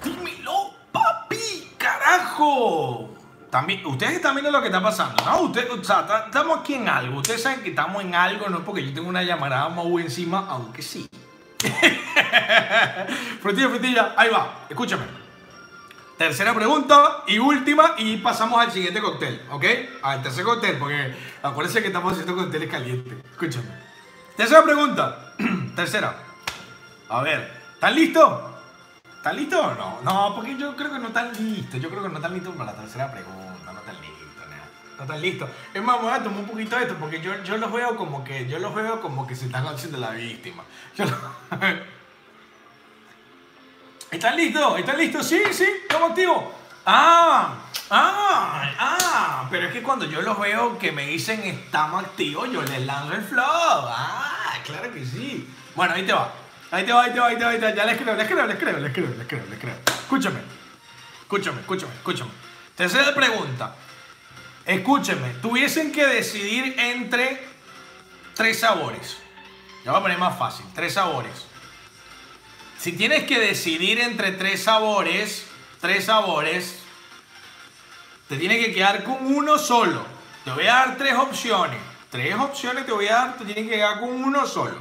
Dímelo, papi, carajo. También, ustedes están viendo lo que está pasando, ¿no? Ustedes, o sea, estamos aquí en algo. Ustedes saben que estamos en algo, no porque yo tengo una llamada muy encima, aunque sí. frutilla, frutilla, ahí va, escúchame. Tercera pregunta y última y pasamos al siguiente cóctel, ¿ok? Al tercer cóctel, porque acuérdense que estamos haciendo cócteles calientes. Escúchame. Tercera pregunta. Tercera. A ver, ¿están listos? ¿Están listos o no? No, porque yo creo que no están listos. Yo creo que no están listos para la tercera pregunta. Están listos. Es más, voy a tomar un poquito de esto porque yo, yo los veo como que yo los veo como que se están haciendo la víctima. ¿Están listos? ¿Están listos? Sí, sí, estamos activos. Ah, ah, ah, pero es que cuando yo los veo que me dicen estamos activos, yo les lanzo el flow. Ah, claro que sí. Bueno, ahí te va. Ahí te va, ahí te va, ahí te va, ahí te va. Ya les creo, les creo, les creo, les creo, les creo, les creo. Escúchame. Escúchame, escúchame, escúchame. Tercera pregunta. Escúcheme, tuviesen que decidir entre tres sabores. Ya voy a poner más fácil. Tres sabores. Si tienes que decidir entre tres sabores, tres sabores, te tiene que quedar con uno solo. Te voy a dar tres opciones. Tres opciones te voy a dar, te tienes que quedar con uno solo.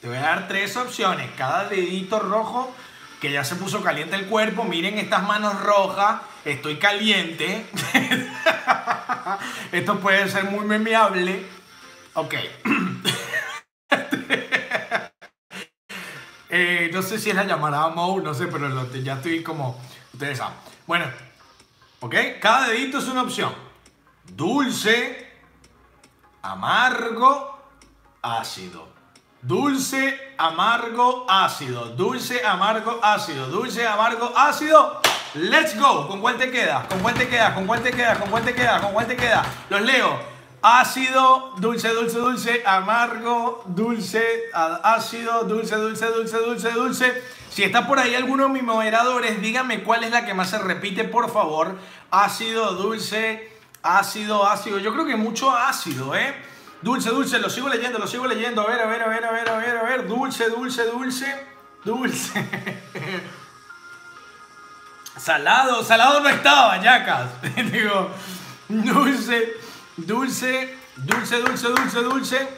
Te voy a dar tres opciones. Cada dedito rojo, que ya se puso caliente el cuerpo. Miren estas manos rojas. Estoy caliente. Esto puede ser muy memeable. Ok. Eh, no sé si es la llamarada Mou, no sé, pero ya estoy como. Ustedes saben. Bueno, ok. Cada dedito es una opción: dulce, amargo, ácido. Dulce, amargo, ácido. Dulce, amargo, ácido. Dulce, amargo, ácido. Let's go. ¿Con cuál te queda? ¿Con cuál te queda? ¿Con cuál te queda? ¿Con cuál te queda? ¿Con cuál te queda? Los leo ácido, dulce, dulce, dulce, amargo, dulce, ácido, dulce, dulce, dulce, dulce, dulce. Si está por ahí alguno de mis moderadores, díganme cuál es la que más se repite, por favor. Ácido, dulce, ácido, ácido. Yo creo que mucho ácido, ¿eh? Dulce, dulce, lo sigo leyendo, lo sigo leyendo. A ver, a ver, a ver, a ver, a ver, a ver. Dulce, dulce, dulce, dulce. salado, salado no estaba, yacas. Digo, dulce dulce, dulce, dulce, dulce, dulce,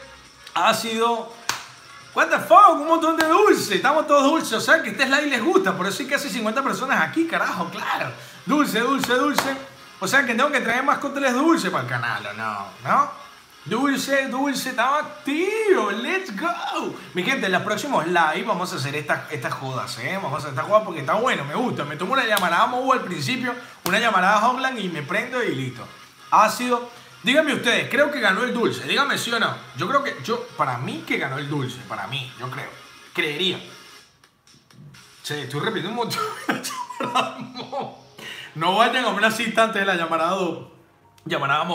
ácido. What the fuck, un montón de dulce, estamos todos dulces, o sea que este slide les gusta, por eso hay casi 50 personas aquí, carajo, claro. Dulce, dulce, dulce. O sea que tengo que traer más cócteles dulces para el canal, ¿o no? ¿No? Dulce, dulce, estamos activos, let's go. Mi gente, en los próximos live vamos a hacer estas, estas jodas, ¿eh? Vamos a hacer estas jodas porque está bueno, me gusta. Me tomo una llamarada Movo al principio, una llamarada Hogland y me prendo y listo. Ácido, Díganme ustedes, creo que ganó el dulce. Díganme sí o no. Yo creo que, yo, para mí que ganó el dulce. Para mí, yo creo. Creería. Che, estoy repitiendo un montón. no vayan a una cita antes de la llamarada, llamarada.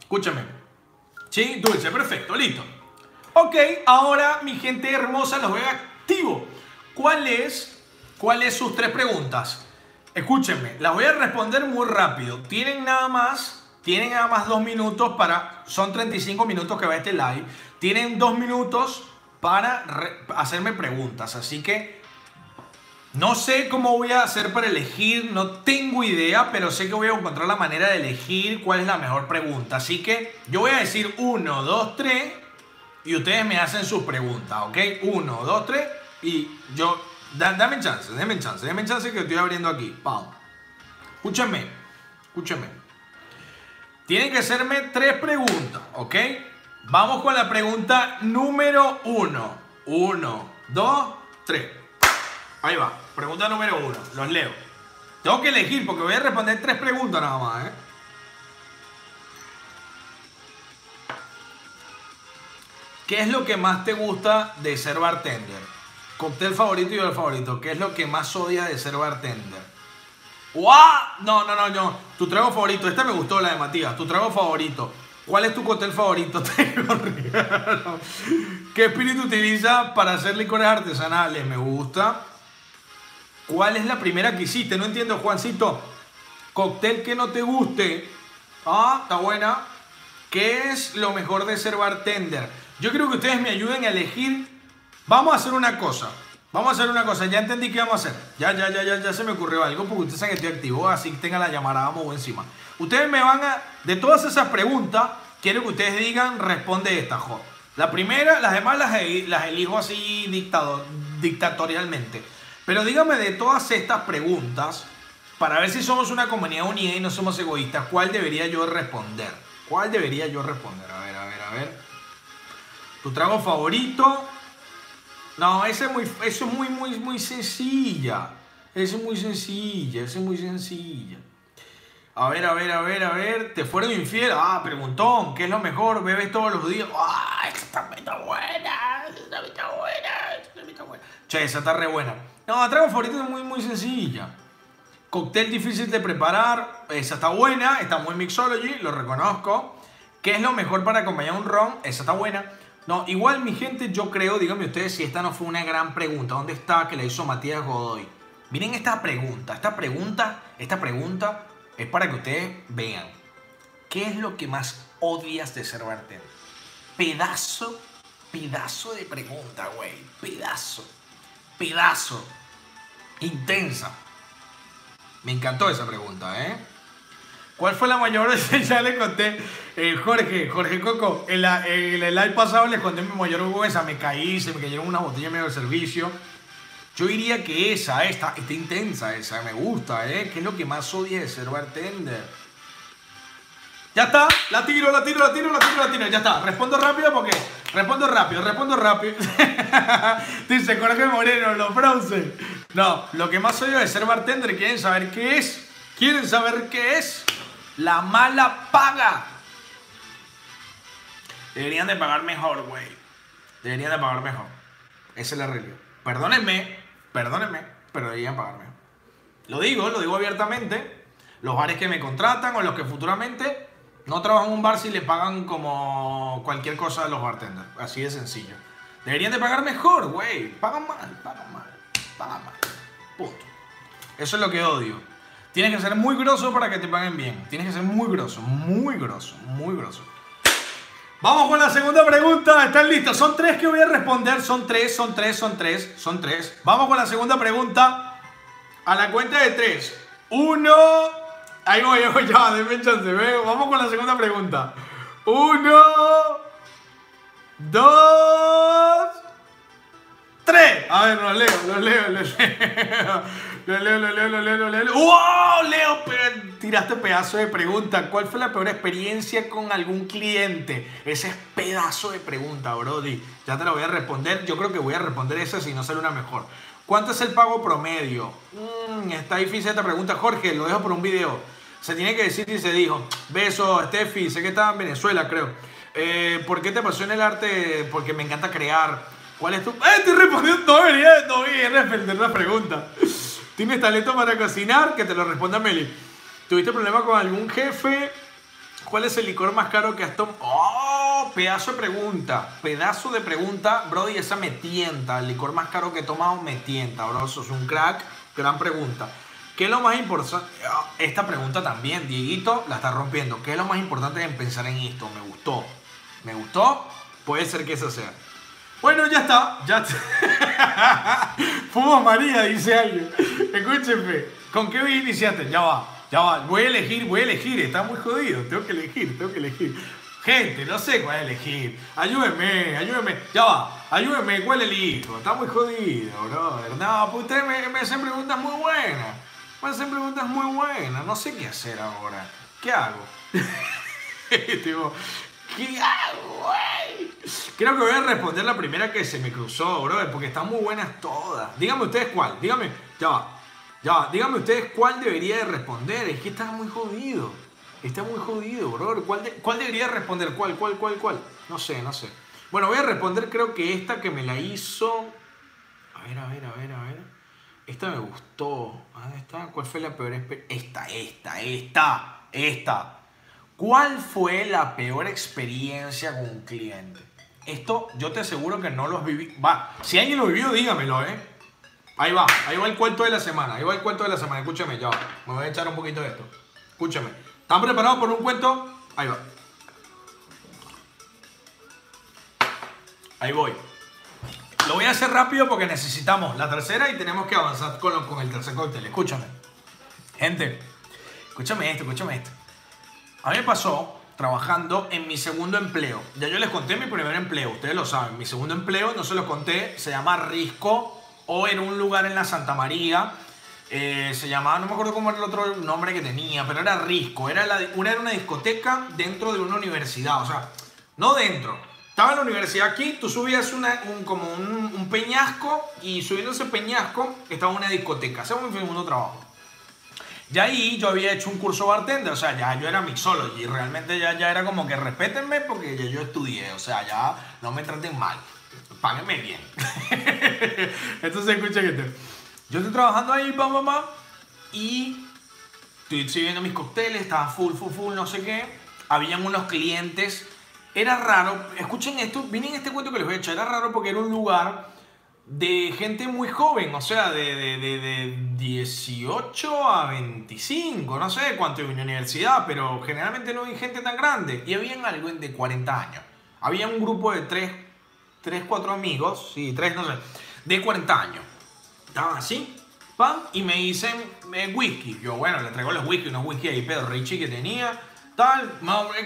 Escúchame. Sí, dulce, perfecto, listo. Ok, ahora mi gente hermosa, los veo activo. ¿Cuál es, cuál es sus tres preguntas? Escúchenme, las voy a responder muy rápido. Tienen nada más tienen nada más dos minutos para, son 35 minutos que va este live, tienen dos minutos para hacerme preguntas. Así que no sé cómo voy a hacer para elegir, no tengo idea, pero sé que voy a encontrar la manera de elegir cuál es la mejor pregunta. Así que yo voy a decir 1, 2, 3 y ustedes me hacen sus preguntas, ¿ok? 1, 2, 3 y yo, dame chance, dame chance, dame chance que estoy abriendo aquí. Pam. Escúchame, escúchame. Tienen que hacerme tres preguntas, ¿ok? Vamos con la pregunta número uno. Uno, dos, tres. Ahí va. Pregunta número uno. Los leo. Tengo que elegir porque voy a responder tres preguntas nada más, ¿eh? ¿Qué es lo que más te gusta de ser bartender? Cóctel favorito y el favorito. ¿Qué es lo que más odias de ser bartender? ¡Wow! No, no, no, no. Tu trago favorito. Esta me gustó, la de Matías. Tu trago favorito. ¿Cuál es tu cóctel favorito? ¿Qué espíritu utiliza para hacer licores artesanales? Me gusta. ¿Cuál es la primera que hiciste? No entiendo, Juancito. Cóctel que no te guste. Ah, está buena. ¿Qué es lo mejor de ser bartender? Yo creo que ustedes me ayuden a elegir. Vamos a hacer una cosa. Vamos a hacer una cosa, ya entendí qué vamos a hacer. Ya, ya, ya, ya, ya se me ocurrió algo porque ustedes saben que estoy activo, así que tengan la llamada, vamos encima. Ustedes me van a, de todas esas preguntas, quiero que ustedes digan, responde esta, jo. La primera, las demás las, las elijo así dictado, dictatorialmente. Pero díganme de todas estas preguntas, para ver si somos una comunidad unida y no somos egoístas, ¿cuál debería yo responder? ¿Cuál debería yo responder? A ver, a ver, a ver. Tu trago favorito, no, esa es muy, eso es muy, muy, muy sencilla. Eso es muy sencilla, eso es muy sencilla. A ver, a ver, a ver, a ver. ¿Te fueron infiel? Ah, preguntón. ¿Qué es lo mejor? ¿Bebes todos los días? ¡Ah! Esta está buena. Esta está buena. Esta está buena. Che, esa está re buena. No, trago favorito es muy, muy sencilla. Cóctel difícil de preparar. Esa está buena. Está muy mixology. Lo reconozco. ¿Qué es lo mejor para acompañar un ron? Esa está buena. No, igual mi gente, yo creo, díganme ustedes si esta no fue una gran pregunta. ¿Dónde está que la hizo Matías Godoy? Miren esta pregunta, esta pregunta, esta pregunta es para que ustedes vean. ¿Qué es lo que más odias de ser bartender? Pedazo, pedazo de pregunta, güey. Pedazo, pedazo. Intensa. Me encantó esa pregunta, ¿eh? ¿Cuál fue la mayor Ya le conté? Eh, Jorge, Jorge Coco, en, la, el live pasado le conté mi mayor vergüenza. Me caí, se me cayeron unas botellas medio de servicio. Yo diría que esa, esta, está intensa esa, me gusta, ¿eh? ¿Qué es lo que más odia de ser bartender? Ya está, la tiro, la tiro, la tiro, la tiro, la tiro. Ya está, respondo rápido porque. Respondo rápido, respondo rápido. Dice Jorge Moreno, los bronce. No, lo que más odio de ser bartender, ¿quieren saber qué es? ¿Quieren saber qué es? La mala paga. Deberían de pagar mejor, güey. Deberían de pagar mejor. Esa es la realidad. Perdónenme, perdónenme, pero deberían pagar mejor. Lo digo, lo digo abiertamente. Los bares que me contratan o los que futuramente no trabajan en un bar si le pagan como cualquier cosa a los bartenders. Así de sencillo. Deberían de pagar mejor, güey. Pagan mal, pagan mal, pagan mal. Punto. Eso es lo que odio. Tienes que ser muy grosso para que te paguen bien. Tienes que ser muy grosso, muy grosso, muy grosso. Vamos con la segunda pregunta. ¿Están listos? Son tres que voy a responder. Son tres, son tres, son tres, son tres. Vamos con la segunda pregunta. A la cuenta de tres. Uno. Ahí voy, ahí voy, ya, denme chance. Vamos con la segunda pregunta. Uno. Dos. Tres. A ver, los leo, los leo, los leo. Leo, leo, leo, leo, leo, leo. ¡Wow! Leo, pero tiraste pedazo de pregunta. ¿Cuál fue la peor experiencia con algún cliente? Ese es pedazo de pregunta, Brody. Ya te la voy a responder. Yo creo que voy a responder esa si no sale una mejor. ¿Cuánto es el pago promedio? Mm, está difícil esta pregunta, Jorge. Lo dejo por un video. Se tiene que decir y se dijo. Beso, Steffi, sé que estaba en Venezuela, creo. Eh, ¿Por qué te apasiona el arte? Porque me encanta crear. ¿Cuál es tu...? ¡Eh, estoy respondiendo! No debería, no debería responder la pregunta. ¿Tienes talento para cocinar? Que te lo responda Meli. ¿Tuviste problema con algún jefe? ¿Cuál es el licor más caro que has tomado? ¡Oh! Pedazo de pregunta. Pedazo de pregunta. Brody, esa me tienta. El licor más caro que he tomado me tienta, bro. Eso es un crack. Gran pregunta. ¿Qué es lo más importante? Esta pregunta también, Dieguito, la está rompiendo. ¿Qué es lo más importante en pensar en esto? Me gustó. ¿Me gustó? Puede ser que eso sea. Bueno, ya está. Ya está. María, dice alguien. Escúchenme. ¿Con qué voy iniciaste? Ya va. Ya va. Voy a elegir, voy a elegir. Está muy jodido. Tengo que elegir, tengo que elegir. Gente, no sé cuál elegir. Ayúdenme, ayúdenme. Ya va. Ayúdenme, ¿cuál elijo? Está muy jodido, brother. No, pues ustedes me hacen preguntas muy buenas. Me hacen preguntas muy buenas. No sé qué hacer ahora. ¿Qué hago? tipo, ¿qué hago, güey? Creo que voy a responder la primera que se me cruzó, brother, porque están muy buenas todas. Díganme ustedes cuál. Díganme, ya. Ya. Díganme ustedes cuál debería de responder. Es que está muy jodido. Está muy jodido, brother. ¿Cuál, ¿Cuál debería responder? ¿Cuál, cuál, cuál, cuál? No sé, no sé. Bueno, voy a responder creo que esta que me la hizo... A ver, a ver, a ver, a ver. Esta me gustó. ¿Dónde está? ¿Cuál fue la peor experiencia? Esta, esta, esta, esta. ¿Cuál fue la peor experiencia con un cliente? Esto yo te aseguro que no los viví. Va, si alguien lo vivió, dígamelo, ¿eh? Ahí va, ahí va el cuento de la semana. Ahí va el cuento de la semana. Escúchame, ya Me voy a echar un poquito de esto. Escúchame. ¿Están preparados por un cuento? Ahí va. Ahí voy. Lo voy a hacer rápido porque necesitamos la tercera y tenemos que avanzar con, con el tercer cóctel. Escúchame. Gente, escúchame esto, escúchame esto. A mí me pasó trabajando en mi segundo empleo. Ya yo les conté mi primer empleo, ustedes lo saben. Mi segundo empleo, no se lo conté, se llama Risco o en un lugar en la Santa María. Eh, se llamaba, no me acuerdo cómo era el otro nombre que tenía, pero era Risco. Era, la, una, era una discoteca dentro de una universidad, o sea, no dentro, estaba en la universidad aquí, tú subías una, un, como un, peñasco y subiendo ese peñasco estaba una discoteca. Ese fue mi segundo trabajo. Ya ahí yo había hecho un curso bartender, o sea, ya yo era mixólogo y realmente ya, ya era como que respétenme porque ya yo estudié, o sea, ya no me traten mal, páguenme bien. Entonces, escucha que yo estoy trabajando ahí, mamá, mamá, y estoy sirviendo mis cócteles, estaba full, full, full, no sé qué. Habían unos clientes era raro, escuchen esto, miren este cuento que les voy a echar, era raro porque era un lugar de gente muy joven, o sea, de, de, de, 18 a 25, no sé cuánto en mi universidad, pero generalmente no hay gente tan grande. Y había algo de 40 años. Había un grupo de 3, 3 4 amigos, sí, 3, no sé, de 40 años. Estaban así, pam, y me dicen eh, whisky. Yo, bueno, le traigo los whisky, unos whisky ahí, Pedro Richie que tenía tal,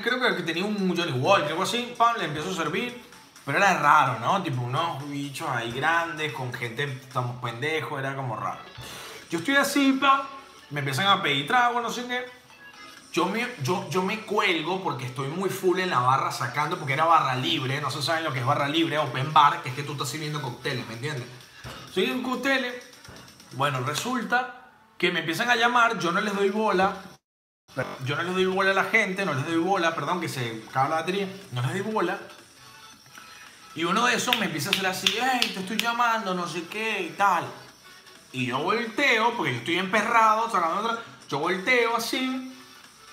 creo que tenía un Johnny Walker, algo así, pam, le empezó a servir. Pero era raro, ¿no? Tipo unos bichos ahí grandes, con gente, estamos pendejos, era como raro. Yo estoy así, pam, me empiezan a pedir trago, no sé qué. Yo me, yo, yo me cuelgo porque estoy muy full en la barra sacando, porque era barra libre, no se saben lo que es barra libre, open bar, que es que tú estás sirviendo cócteles, ¿me entiendes? Soy un cócteles, bueno, resulta que me empiezan a llamar, yo no les doy bola, yo no les doy bola a la gente, no les doy bola, perdón, que se acaba la batería, no les doy bola. Y uno de esos me empieza a hacer así, hey, te estoy llamando, no sé qué y tal. Y yo volteo, porque yo estoy emperrado, sacando otra. Yo volteo así,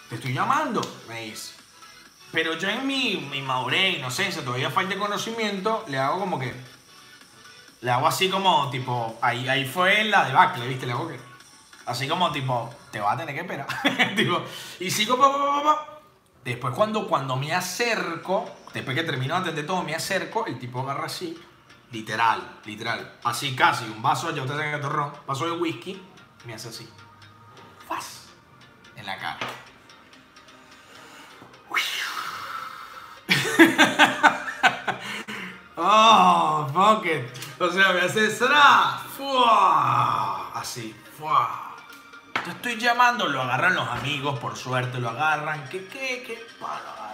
te estoy llamando, me dice. Pero yo en mi, mi madurez, inocencia, todavía falta conocimiento, le hago como que. Le hago así como, tipo, ahí, ahí fue la debacle, ¿viste? Le hago que. Así como tipo, te va a tener que esperar. tipo, y sigo, pa, Después cuando, cuando me acerco, después que termino de atender todo, me acerco, el tipo agarra así, literal, literal, así casi, un vaso, ya ustedes saben vaso de whisky, me hace así. En la cara. oh, fuck. O sea, me hace ¡Sra! Así. ¡Fua! Estoy llamando, lo agarran los amigos, por suerte lo agarran. ¿Qué, qué, qué? lo agarran.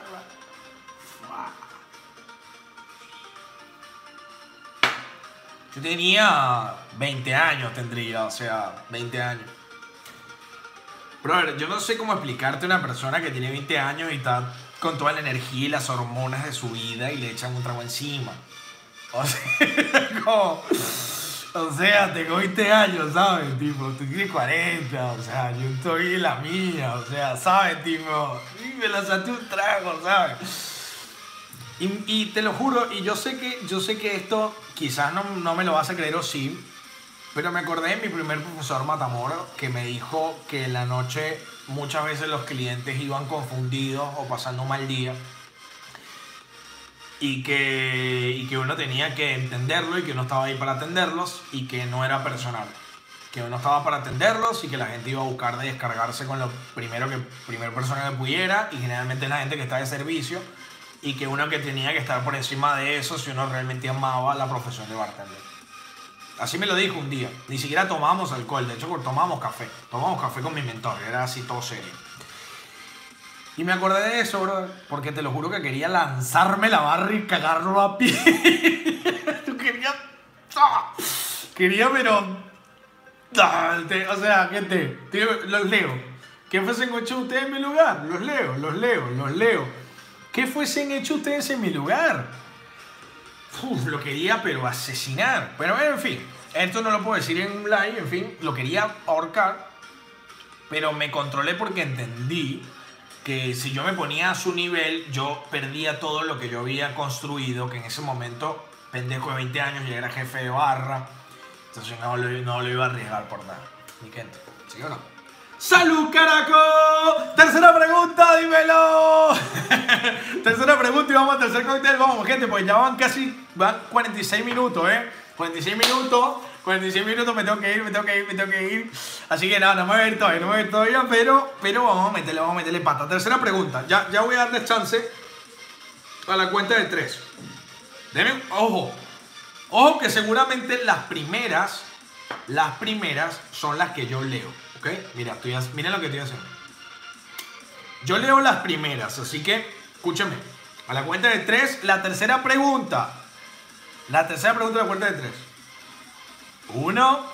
Yo tenía 20 años, tendría, o sea, 20 años. Brother, yo no sé cómo explicarte a una persona que tiene 20 años y está con toda la energía y las hormonas de su vida y le echan un trago encima. O sea, como, o sea, tengo 20 años, ¿sabes? Tipo, tú tienes 40, o sea, yo estoy en la mía, o sea, ¿sabes? Tipo, y me lanzaste un trago, ¿sabes? Y, y, te lo juro, y yo sé que, yo sé que esto quizás no, no me lo vas a creer o sí, pero me acordé de mi primer profesor Matamoro que me dijo que en la noche muchas veces los clientes iban confundidos o pasando un mal día y que, y que uno tenía que entenderlo y que uno estaba ahí para atenderlos y que no era personal. Que uno estaba para atenderlos y que la gente iba a buscar de descargarse con lo primero que primera persona que pudiera y generalmente la gente que está de servicio y que uno que tenía que estar por encima de eso si uno realmente amaba la profesión de bartender. Así me lo dijo un día. Ni siquiera tomamos alcohol, de hecho tomamos café. Tomamos café con mi mentor, era así todo serio. Y me acordé de eso, bro, porque te lo juro que quería lanzarme la barra y cagarlo a pie. Tú querías... Quería, pero... O sea, gente, los leo. ¿Qué fuesen hecho ustedes en mi lugar? Los leo, los leo, los leo. ¿Qué fuesen hecho ustedes en mi lugar? Uf, lo quería, pero asesinar. Pero en fin, esto no lo puedo decir en un live, en fin, lo quería ahorcar, pero me controlé porque entendí que si yo me ponía a su nivel, yo perdía todo lo que yo había construido, que en ese momento, pendejo de 20 años, ya era jefe de barra, entonces no lo, no lo iba a arriesgar por nada. Ni gente, ¿sí o no? ¡Salud, caraco! Tercera pregunta, dímelo. tercera pregunta y vamos al tercer cóctel. Vamos, gente, pues ya van casi, van 46 minutos, ¿eh? 46 minutos. 46 minutos, me tengo que ir, me tengo que ir, me tengo que ir. Así que nada, no me voy a ir todavía, no me voy a ir todavía, pero, pero vamos a meterle, vamos a meterle pata. Tercera pregunta, ya, ya voy a darle chance a la cuenta de tres. Deme, ojo, ojo que seguramente las primeras, las primeras son las que yo leo, ¿ok? Mira, estoy, mira lo que estoy haciendo. Yo leo las primeras, así que escúchame. A la cuenta de tres, la tercera pregunta. La tercera pregunta de la cuenta de tres. Uno,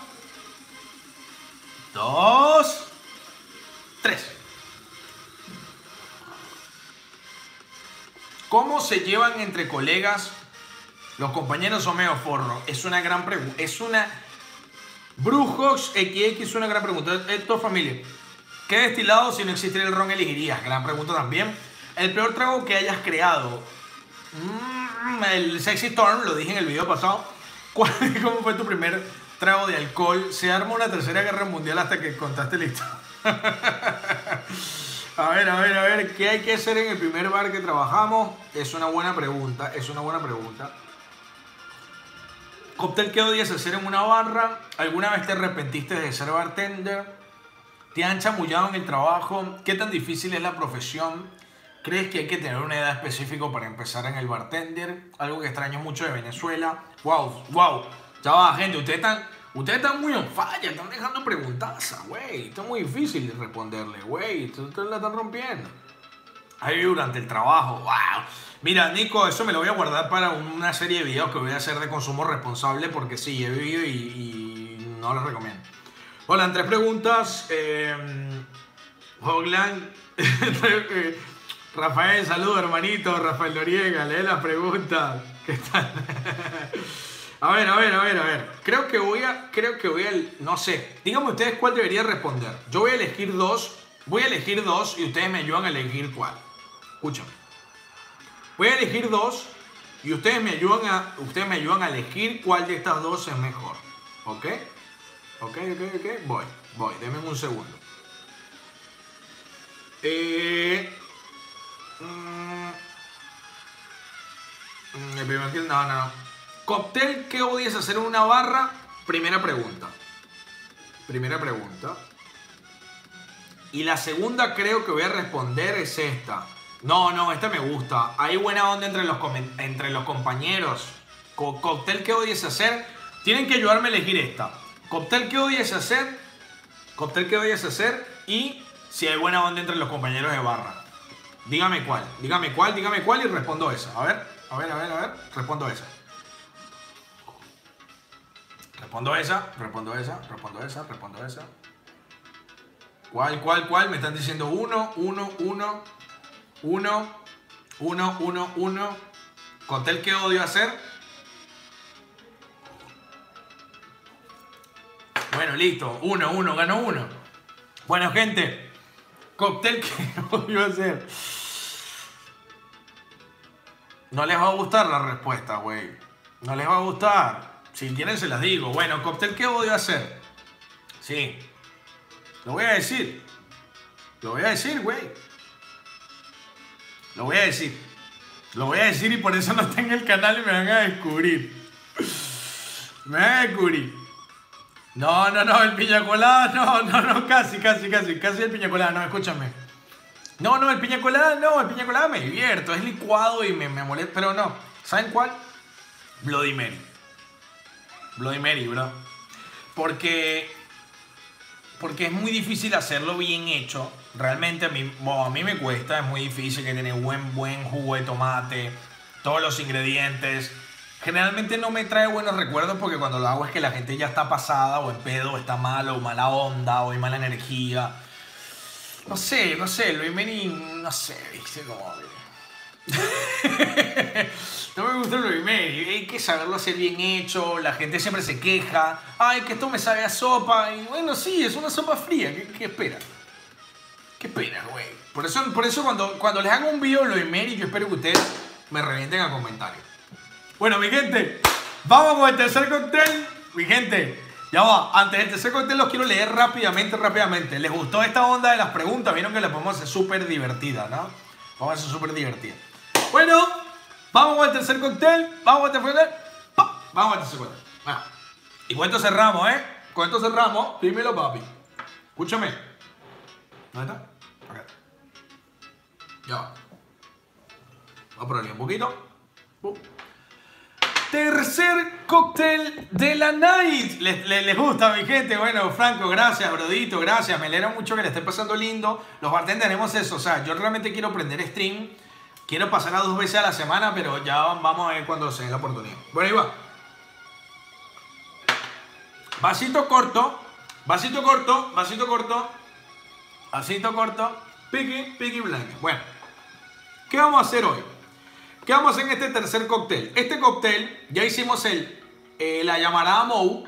dos, tres. ¿Cómo se llevan entre colegas los compañeros Omeo Forro? Es una gran pregunta. Es una. Brujos XX es una gran pregunta. Esto, familia. ¿Qué destilado si no existiera el ron elegirías? Gran pregunta también. El peor trago que hayas creado. Mm, el Sexy Storm, lo dije en el video pasado. ¿Cómo fue tu primer trago de alcohol? Se arma una tercera guerra mundial hasta que contaste listo. a ver, a ver, a ver, ¿qué hay que hacer en el primer bar que trabajamos? Es una buena pregunta, es una buena pregunta. ¿Cóctel que odias hacer en una barra? ¿Alguna vez te arrepentiste de ser bartender? ¿Te han chamullado en el trabajo? ¿Qué tan difícil es la profesión? ¿Crees que hay que tener una edad específica para empezar en el bartender? Algo que extraño mucho de Venezuela. ¡Wow! ¡Wow! Ya va, gente, ustedes están, ustedes están muy en falla, están dejando preguntas, güey. Está muy difícil de responderle, güey. Ustedes la están rompiendo. Ahí durante el trabajo, wow. Mira, Nico, eso me lo voy a guardar para una serie de videos que voy a hacer de consumo responsable porque sí, he vivido y, no les recomiendo. Hola, tres preguntas. Eh, Hogland. Rafael, saludo hermanito. Rafael Noriega, lee las preguntas. ¿Qué tal? a ver, a ver, a ver, a ver. Creo que voy a, creo que voy a, no sé. Díganme ustedes cuál debería responder. Yo voy a elegir dos. Voy a elegir dos y ustedes me ayudan a elegir cuál. Escúchame. Voy a elegir dos y ustedes me ayudan a, ustedes me ayudan a elegir cuál de estas dos es mejor. ¿Ok? Ok, ok, ok. Voy, voy. Denme un segundo. Eh, mm, el primer. Cóctel que odias hacer en una barra. Primera pregunta. Primera pregunta. Y la segunda creo que voy a responder es esta. No, no, esta me gusta. Hay buena onda entre los, entre los compañeros. Co cóctel que odies hacer. Tienen que ayudarme a elegir esta. Cóctel que odies hacer. Cóctel que odies hacer. Y si hay buena onda entre los compañeros de barra. Dígame cuál. Dígame cuál, dígame cuál y respondo esa. A ver, a ver, a ver, a ver. Respondo esa. Respondo esa, respondo esa, respondo esa, respondo esa. ¿Cuál, cuál, cuál? Me están diciendo uno, uno, uno, uno, uno, uno, uno. Cóctel que odio hacer. Bueno, listo. Uno, uno, ganó uno. Bueno, gente. Cóctel que odio hacer. No les va a gustar la respuesta, güey. No les va a gustar. Si quieren se las digo. Bueno, cóctel que odio hacer. Sí. Lo voy a decir. Lo voy a decir, güey. Lo voy a decir. Lo voy a decir y por eso no está en el canal y me van a descubrir. Me van a descubrir. No, no, no, el piña colada, no, no, no, casi, casi, casi, casi el piña colada, no, escúchame. No, no, el piña colada, no, el piña colada me divierto, es licuado y me, me molesta, pero no. ¿Saben cuál? Bloody Mary. Bloody Mary, bro. Porque porque es muy difícil hacerlo bien hecho. Realmente a mí, a mí me cuesta, es muy difícil que tiene buen, buen jugo de tomate, todos los ingredientes. Generalmente no me trae buenos recuerdos porque cuando lo hago es que la gente ya está pasada o en pedo, o está mal o mala onda o hay mala energía. No sé, no sé, Luis Meni, no sé, viste como... no me gusta medio, hay que saberlo hacer bien hecho, la gente siempre se queja, ay, que esto me sabe a sopa, y bueno, sí, es una sopa fría, ¿qué, qué espera? ¿Qué espera, güey? Por eso, por eso cuando, cuando les hago un video lo y yo espero que ustedes me revienten a comentarios. Bueno, mi gente, vamos con el tercer cóctel. Mi gente, ya va, antes del tercer cóctel los quiero leer rápidamente, rápidamente. ¿Les gustó esta onda de las preguntas? Vieron que la podemos hacer súper divertida, ¿no? Vamos a hacer súper divertida. Bueno, vamos al tercer cóctel. Vamos al tercer cóctel. Vamos al tercer cóctel. Y con esto cerramos, ¿eh? Con esto cerramos. Dímelo, papi. Escúchame. ¿Dónde está? Acá. Ya va. Vamos a ponerle un poquito. Tercer cóctel de la night. ¿Les, gusta, mi gente? Bueno, Franco, gracias, Brodito, gracias. Me alegra mucho que le esté pasando lindo. Los bartenders tenemos eso. O sea, yo realmente quiero prender stream Quiero pasar a dos veces a la semana, pero ya vamos a ver cuando se dé la oportunidad. Bueno, ahí va. Vasito corto, vasito corto, vasito corto, vasito corto, piqui, piqui blanco. Bueno, ¿qué vamos a hacer hoy? ¿Qué vamos a hacer en este tercer cóctel? Este cóctel, ya hicimos el, eh, la llamarada Mou,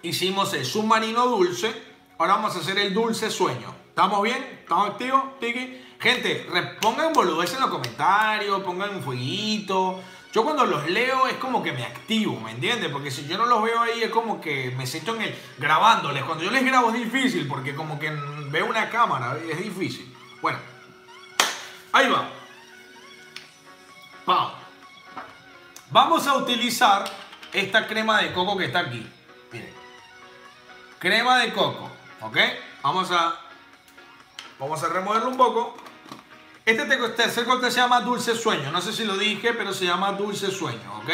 hicimos el submarino dulce, ahora vamos a hacer el dulce sueño. ¿Estamos bien? ¿Estamos activos? Piqui. Gente, pongan boludeces en los comentarios, pongan un fueguito. Yo cuando los leo es como que me activo, ¿me entiendes? Porque si yo no los veo ahí es como que me siento en el grabándoles. Cuando yo les grabo es difícil porque como que veo una cámara, es difícil. Bueno, ahí va. Vamos a utilizar esta crema de coco que está aquí. Miren. Crema de coco, ¿ok? Vamos a, vamos a removerlo un poco. Este tercer corte se llama Dulce Sueño. No sé si lo dije, pero se llama Dulce Sueño, ¿ok?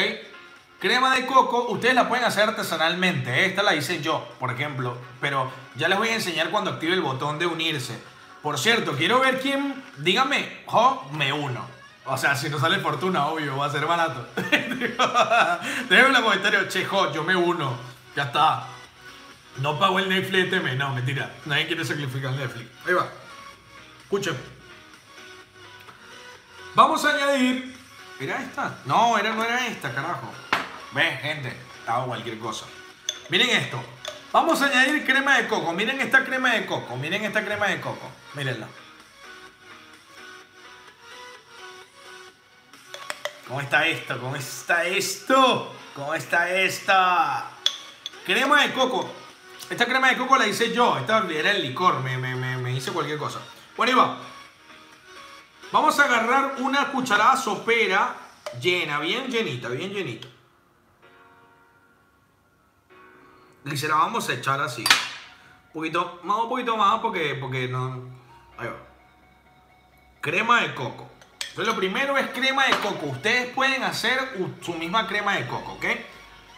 Crema de coco, ustedes la pueden hacer artesanalmente. ¿eh? Esta la hice yo, por ejemplo. Pero ya les voy a enseñar cuando active el botón de unirse. Por cierto, quiero ver quién... Dígame, jo, me uno. O sea, si no sale fortuna, obvio, va a ser barato. Déjenme en los comentarios, che, jo, yo me uno. Ya está. No pago el Netflix este No, mentira. Nadie quiere sacrificar el Netflix. Ahí va. Escúchame. Vamos a añadir. ¿Era esta? No, era, no era esta, carajo. Ven, gente, hago cualquier cosa. Miren esto. Vamos a añadir crema de coco. Miren esta crema de coco. Miren esta crema de coco. Mírenla. ¿Cómo está esto? ¿Cómo está esto? ¿Cómo está esta? Crema de coco. Esta crema de coco la hice yo. Esta era el licor. Me, me, me, hice cualquier cosa. Bueno, va. Vamos a agarrar una cucharada sopera llena, bien llenita, bien llenita. Y se la vamos a echar así. Un poquito más, un poquito más, porque, porque no... Ahí va. Crema de coco. Entonces lo primero es crema de coco. Ustedes pueden hacer su misma crema de coco, ¿ok?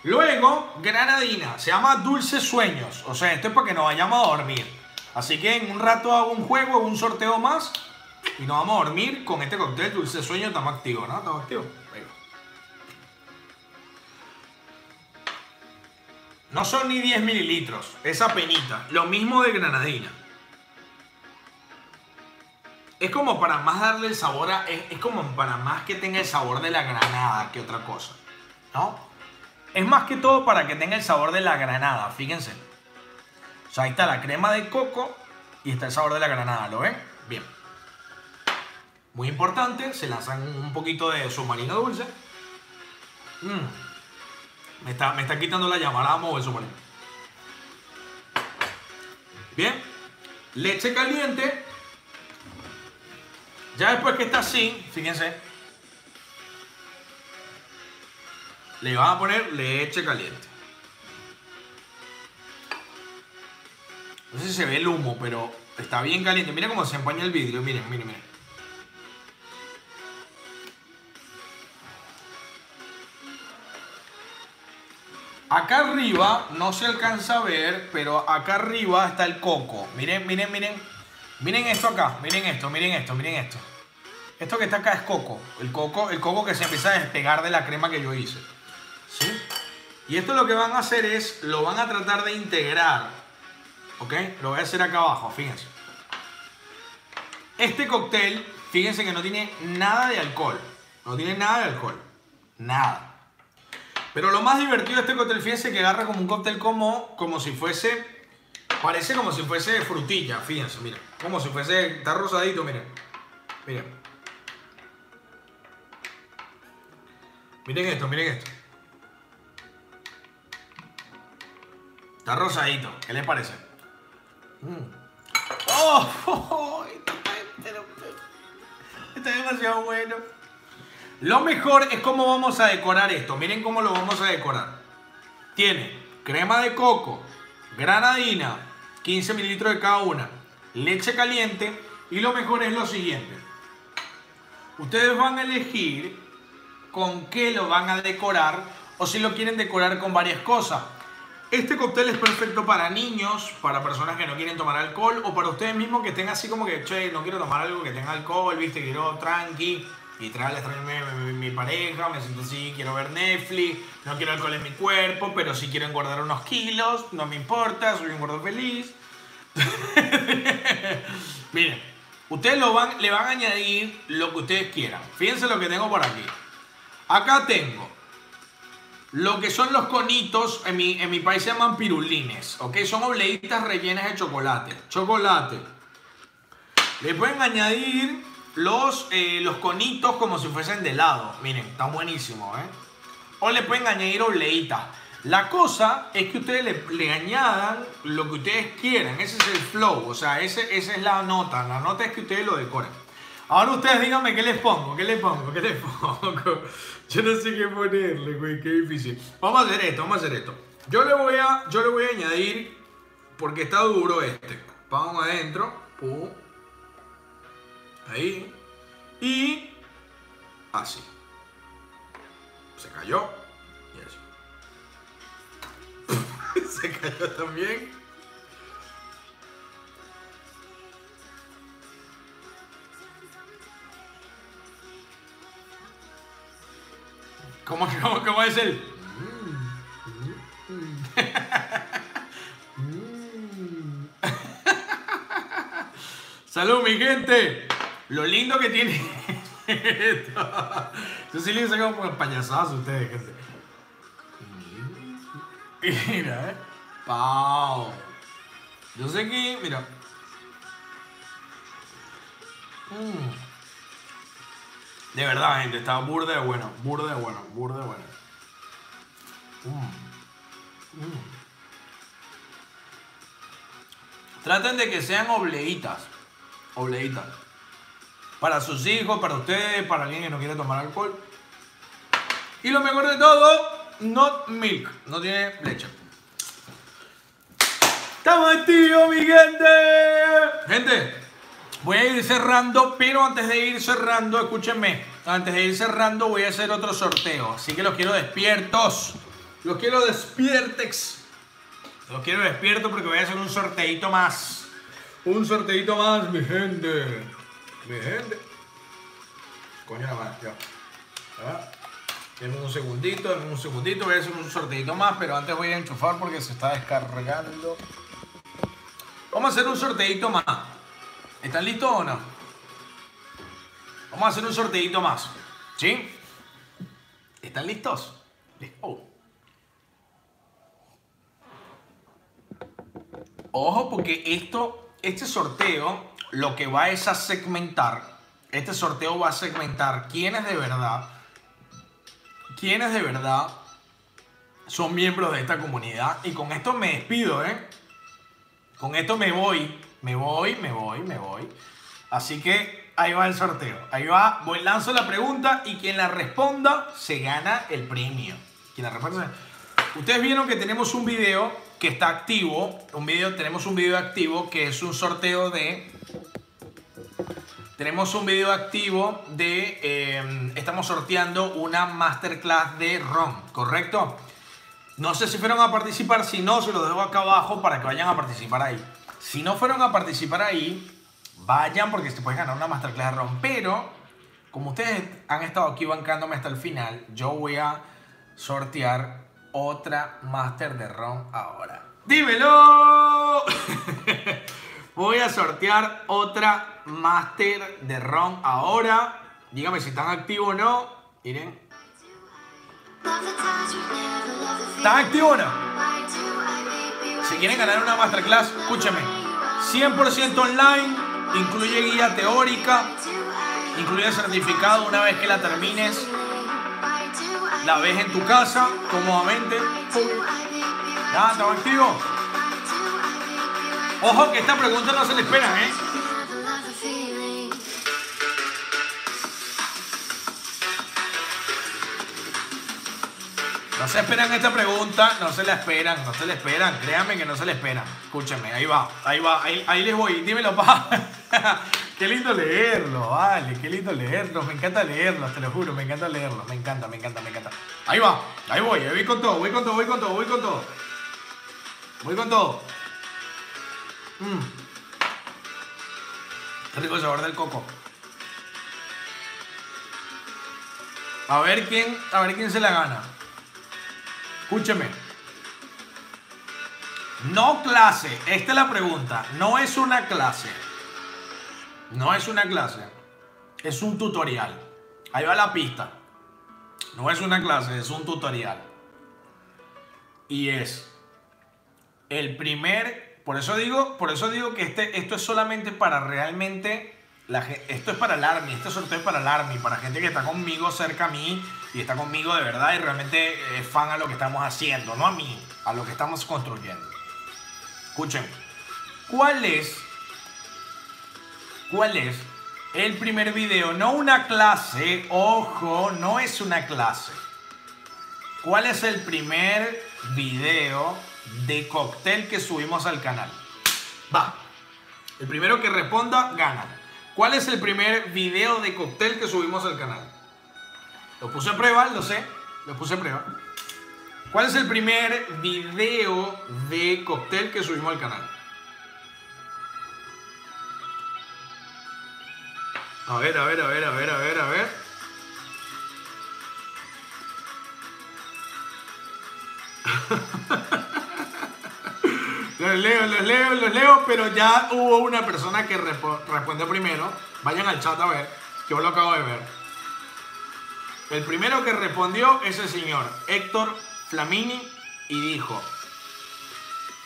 Luego, granadina. Se llama Dulces Sueños. O sea, esto es para que nos vayamos a dormir. Así que en un rato hago un juego, un sorteo más y nos vamos a dormir con este cóctel dulce sueño. Estamos activos, ¿no? Estamos activos. No son ni 10 mililitros, esa penita. Lo mismo de granadina. Es como para más darle el sabor a. Es, es como para más que tenga el sabor de la granada que otra cosa. ¿No? Es más que todo para que tenga el sabor de la granada, fíjense. O sea, ahí está la crema de coco y está el sabor de la granada, ¿lo ven? Bien. Muy importante, se lanzan un poquito de submarino dulce. Mm. Me, está, me está quitando la llamarada el submarino. Bien. Leche caliente. Ya después que está así, fíjense. Le van a poner leche caliente. No sé si se ve el humo, pero está bien caliente. Miren cómo se empaña el vidrio. Miren, miren, miren. Acá arriba no se alcanza a ver, pero acá arriba está el coco. Miren, miren, miren. Miren esto acá. Miren esto, miren esto, miren esto. Esto que está acá es coco. El coco, el coco que se empieza a despegar de la crema que yo hice. ¿Sí? Y esto lo que van a hacer es, lo van a tratar de integrar. ¿Ok? Lo voy a hacer acá abajo, fíjense. Este cóctel, fíjense que no tiene nada de alcohol. No tiene nada de alcohol. Nada. Pero lo más divertido de este cóctel, fíjense que agarra como un cóctel como, como si fuese, parece como si fuese frutilla, fíjense, miren, como si fuese, está rosadito, miren, miren. Miren esto, miren esto. Está rosadito, ¿qué les parece? Mm. ¡Oh! Está demasiado bueno. Lo mejor es cómo vamos a decorar esto. Miren cómo lo vamos a decorar. Tiene crema de coco, granadina, 15 mililitros de cada una, leche caliente y lo mejor es lo siguiente. Ustedes van a elegir con qué lo van a decorar o si lo quieren decorar con varias cosas. Este cóctel es perfecto para niños, para personas que no quieren tomar alcohol o para ustedes mismos que estén así como que, che, no quiero tomar algo que tenga alcohol, viste, quiero tranqui y trae extraño mi, pareja, me siento así, quiero ver Netflix, no quiero alcohol en mi cuerpo, pero sí quiero engordar unos kilos, no me importa, soy un gordo feliz. Miren, ustedes lo van, le van a añadir lo que ustedes quieran. Fíjense lo que tengo por aquí. Acá tengo lo que son los conitos, en mi, en mi país se llaman pirulines, ¿ok? Son obleitas rellenas de chocolate. Chocolate. Le pueden añadir los, eh, los conitos como si fuesen de helado. Miren, está buenísimo, ¿eh? O le pueden añadir obleitas. La cosa es que ustedes le, añadan lo que ustedes quieran. Ese es el flow. O sea, ese, esa es la nota. La nota es que ustedes lo decoren. Ahora ustedes díganme qué les pongo, qué les pongo, qué les pongo. Yo no sé qué ponerle, güey, qué difícil. Vamos a hacer esto, vamos a hacer esto. Yo le voy a, yo le voy a añadir, porque está duro este. Vamos adentro. Pum. Ahí. Y así. Se cayó. Y así. Se cayó también. ¿Cómo, cómo, cómo es el? Salud, mi gente. Lo lindo que tiene esto. Yo sí le saco como payasazo a ustedes, gente. Mira, eh. Pau. Yo sé que, mira. Mm. De verdad, gente, está burde de bueno, burde de bueno, burde de bueno. Mm. Mm. Traten de que sean obleitas. Obleitas. Para sus hijos, para ustedes, para alguien que no quiere tomar alcohol. Y lo mejor de todo, not milk. No tiene leche. ¡Estamos activos, mi gente! Gente, voy a ir cerrando, pero antes de ir cerrando, escúchenme. Antes de ir cerrando, voy a hacer otro sorteo. Así que los quiero despiertos. Los quiero despiertex. Los quiero despiertos porque voy a hacer un sorteito más. Un sorteito más, mi gente. Mi gente. Coño, nada ya. Denme un segundito, denme un segundito. Voy a hacer un sorteito más, pero antes voy a enchufar porque se está descargando. Vamos a hacer un sorteito más. ¿Están listos o no? Vamos a hacer un sorteito más. ¿Sí? ¿Están listos? Oh. Ojo porque esto, este sorteo lo que va es a segmentar. Este sorteo va a segmentar quiénes de verdad, quiénes de verdad son miembros de esta comunidad. Y con esto me despido, ¿eh? Con esto me voy, me voy, me voy, me voy. Así que ahí va el sorteo. Ahí va, voy, lanzo la pregunta y quien la responda se gana el premio. Quien la responda Ustedes vieron que tenemos un video que está activo. Un video, tenemos un video activo que es un sorteo de. Tenemos un video activo de. Eh, estamos sorteando una masterclass de ROM, ¿correcto? No sé si fueron a participar, si no, se los dejo acá abajo para que vayan a participar ahí. Si no fueron a participar ahí, vayan porque se pueden ganar una masterclass de ROM. Pero, como ustedes han estado aquí bancándome hasta el final, yo voy a sortear otra master de ROM ahora. ¡Dímelo! voy a sortear otra master de ROM ahora. Dígame si están activos o no. Miren. ¿Están activos o no? Si quieren ganar una masterclass, escúchame. 100% online, incluye guía teórica, incluye certificado una vez que la termines. La ves en tu casa, cómodamente. Ya, ¿estamos activos? Ojo que esta pregunta no se le esperan, ¿eh? Se esperan esta pregunta, no se la esperan, no se la esperan, créanme que no se la esperan. Escúchenme, ahí va, ahí va, ahí, ahí les voy, dímelo, pa. qué lindo leerlo, vale, qué lindo leerlo, me encanta leerlo, te lo juro, me encanta leerlo, me encanta, me encanta, me encanta. Ahí va, ahí voy, ahí voy con todo, voy con todo, voy con todo, voy con todo. Voy con todo. Mmm. Qué rico el sabor del coco. A ver quién, a ver quién se la gana. Escúcheme. No clase. Esta es la pregunta. No es una clase. No es una clase. Es un tutorial. Ahí va la pista. No es una clase, es un tutorial. Y es el primer. Por eso digo, por eso digo que este, esto es solamente para realmente esto es para el Army, este sorteo es para el Army, para gente que está conmigo cerca a mí y está conmigo de verdad y realmente es fan a lo que estamos haciendo, no a mí, a lo que estamos construyendo. Escuchen, ¿cuál es, cuál es el primer video? No una clase, ojo, no es una clase. ¿Cuál es el primer video de cóctel que subimos al canal? Va. El primero que responda, gana. ¿Cuál es el primer video de cóctel que subimos al canal? Lo puse a prueba, lo sé. Lo puse a prueba. ¿Cuál es el primer video de cóctel que subimos al canal? A ver, a ver, a ver, a ver, a ver, a ver. Los leo, los leo, los leo, pero ya hubo una persona que respondió primero. Vayan al chat a ver, yo lo acabo de ver. El primero que respondió es el señor Héctor Flamini y dijo,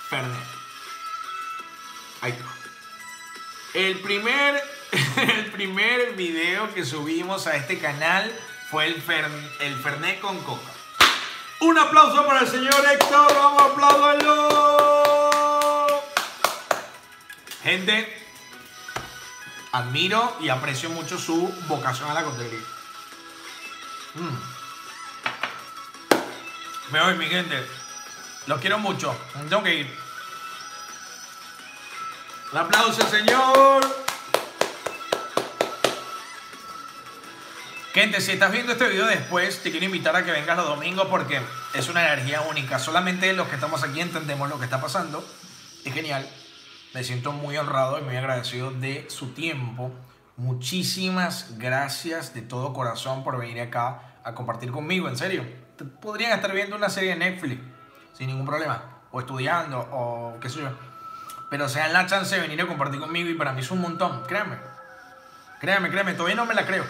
Fernet. Ahí está. El primer, el primer video que subimos a este canal fue el, el Fernet con Coca. Un aplauso para el señor Héctor, vamos a aplaudirlo. Gente, admiro y aprecio mucho su vocación a la coctelería. Mm. Me voy, mi gente. Los quiero mucho. Tengo que ir. Un aplauso, señor. Gente, si estás viendo este video después, te quiero invitar a que vengas los domingos porque es una energía única. Solamente los que estamos aquí entendemos lo que está pasando. Es genial. Me siento muy honrado y muy agradecido de su tiempo. Muchísimas gracias de todo corazón por venir acá a compartir conmigo, en serio. Podrían estar viendo una serie de Netflix sin ningún problema, o estudiando, o qué sé yo. Pero se dan la chance de venir a compartir conmigo y para mí es un montón, créanme. Créeme, créeme, todavía no me la creo.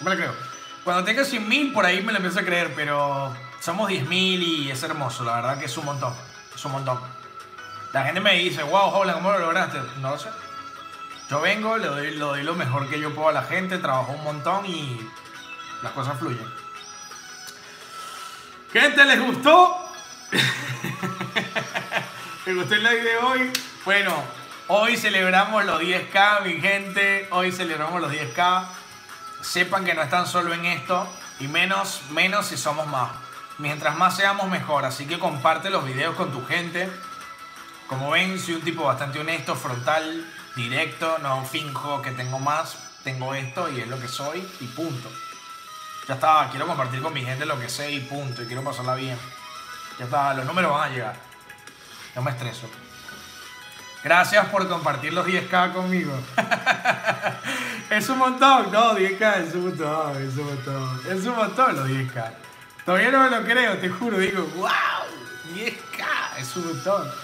No me la creo. Cuando tenga 100 mil, por ahí me la empiezo a creer, pero somos 10 mil y es hermoso, la verdad que es un montón. Es un montón. La gente me dice, wow, hola, ¿cómo lo lograste? No lo sé. Yo vengo, le doy, le doy lo mejor que yo puedo a la gente, trabajo un montón y las cosas fluyen. Gente, ¿les gustó? ¿Les gustó el live de hoy? Bueno, hoy celebramos los 10k, mi gente. Hoy celebramos los 10k. Sepan que no están solo en esto y menos, menos si somos más. Mientras más seamos mejor, así que comparte los videos con tu gente. Como ven, soy un tipo bastante honesto, frontal, directo, no finjo que tengo más, tengo esto y es lo que soy y punto. Ya está, quiero compartir con mi gente lo que sé y punto, y quiero pasarla bien. Ya está, los números van a llegar. No me estreso. Gracias por compartir los 10k conmigo. es un montón, no, 10k es un montón, es un montón. Es un montón los 10k. Todavía no me lo creo, te juro, digo, wow, 10k, es un montón.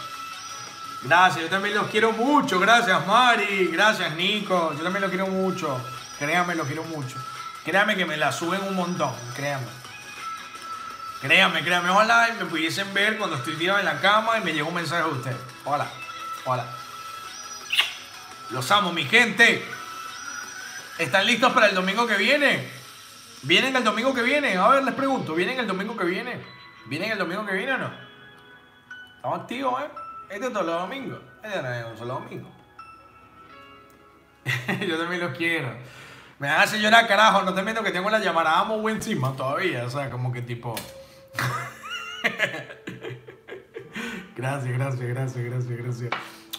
Gracias, yo también los quiero mucho. Gracias, Mari. Gracias, Nico. Yo también los quiero mucho. Créame, los quiero mucho. Créame que me la suben un montón. Créame. Créame, créame. Ojalá me pudiesen ver cuando estoy tirado en la cama y me llega un mensaje de ustedes. Hola. Hola. Los amo, mi gente. ¿Están listos para el domingo que viene? ¿Vienen el domingo que viene? A ver, les pregunto. ¿Vienen el domingo que viene? ¿Vienen el domingo que viene o no? Estamos activos, ¿eh? Este es todos los domingos. Este es un solo domingo. Yo también los quiero. Me hace llorar, carajo. No te miento que tengo la llamada amo encima todavía. O sea, como que tipo. gracias, gracias, gracias, gracias, gracias.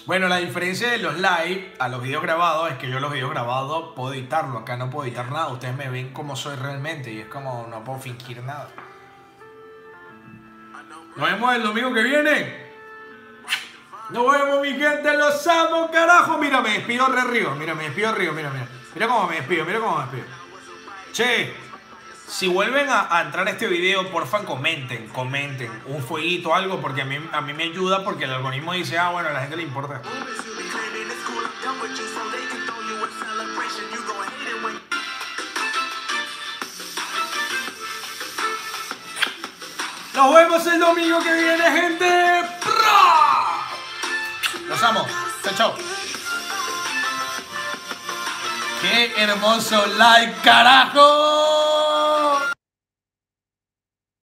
Bueno, la diferencia de los live a los videos grabados es que yo los videos grabados puedo editarlo. Acá no puedo editar nada. Ustedes me ven como soy realmente y es como no puedo fingir nada. Nos vemos el domingo que viene. Nos vemos, mi gente, los amo, carajo. Mira, me despido re río. Mira, me despido río, mira, mira. Mira cómo me despido, mira cómo me despido. Che, si vuelven a, entrar a este video, porfa, comenten, comenten. Un fueguito, algo, porque a mí, a mí me ayuda porque el algoritmo dice, ah, bueno, a la gente le importa. Nos vemos el domingo que viene, gente. Los amo. Chao, chao. ¡Qué hermoso like, carajo!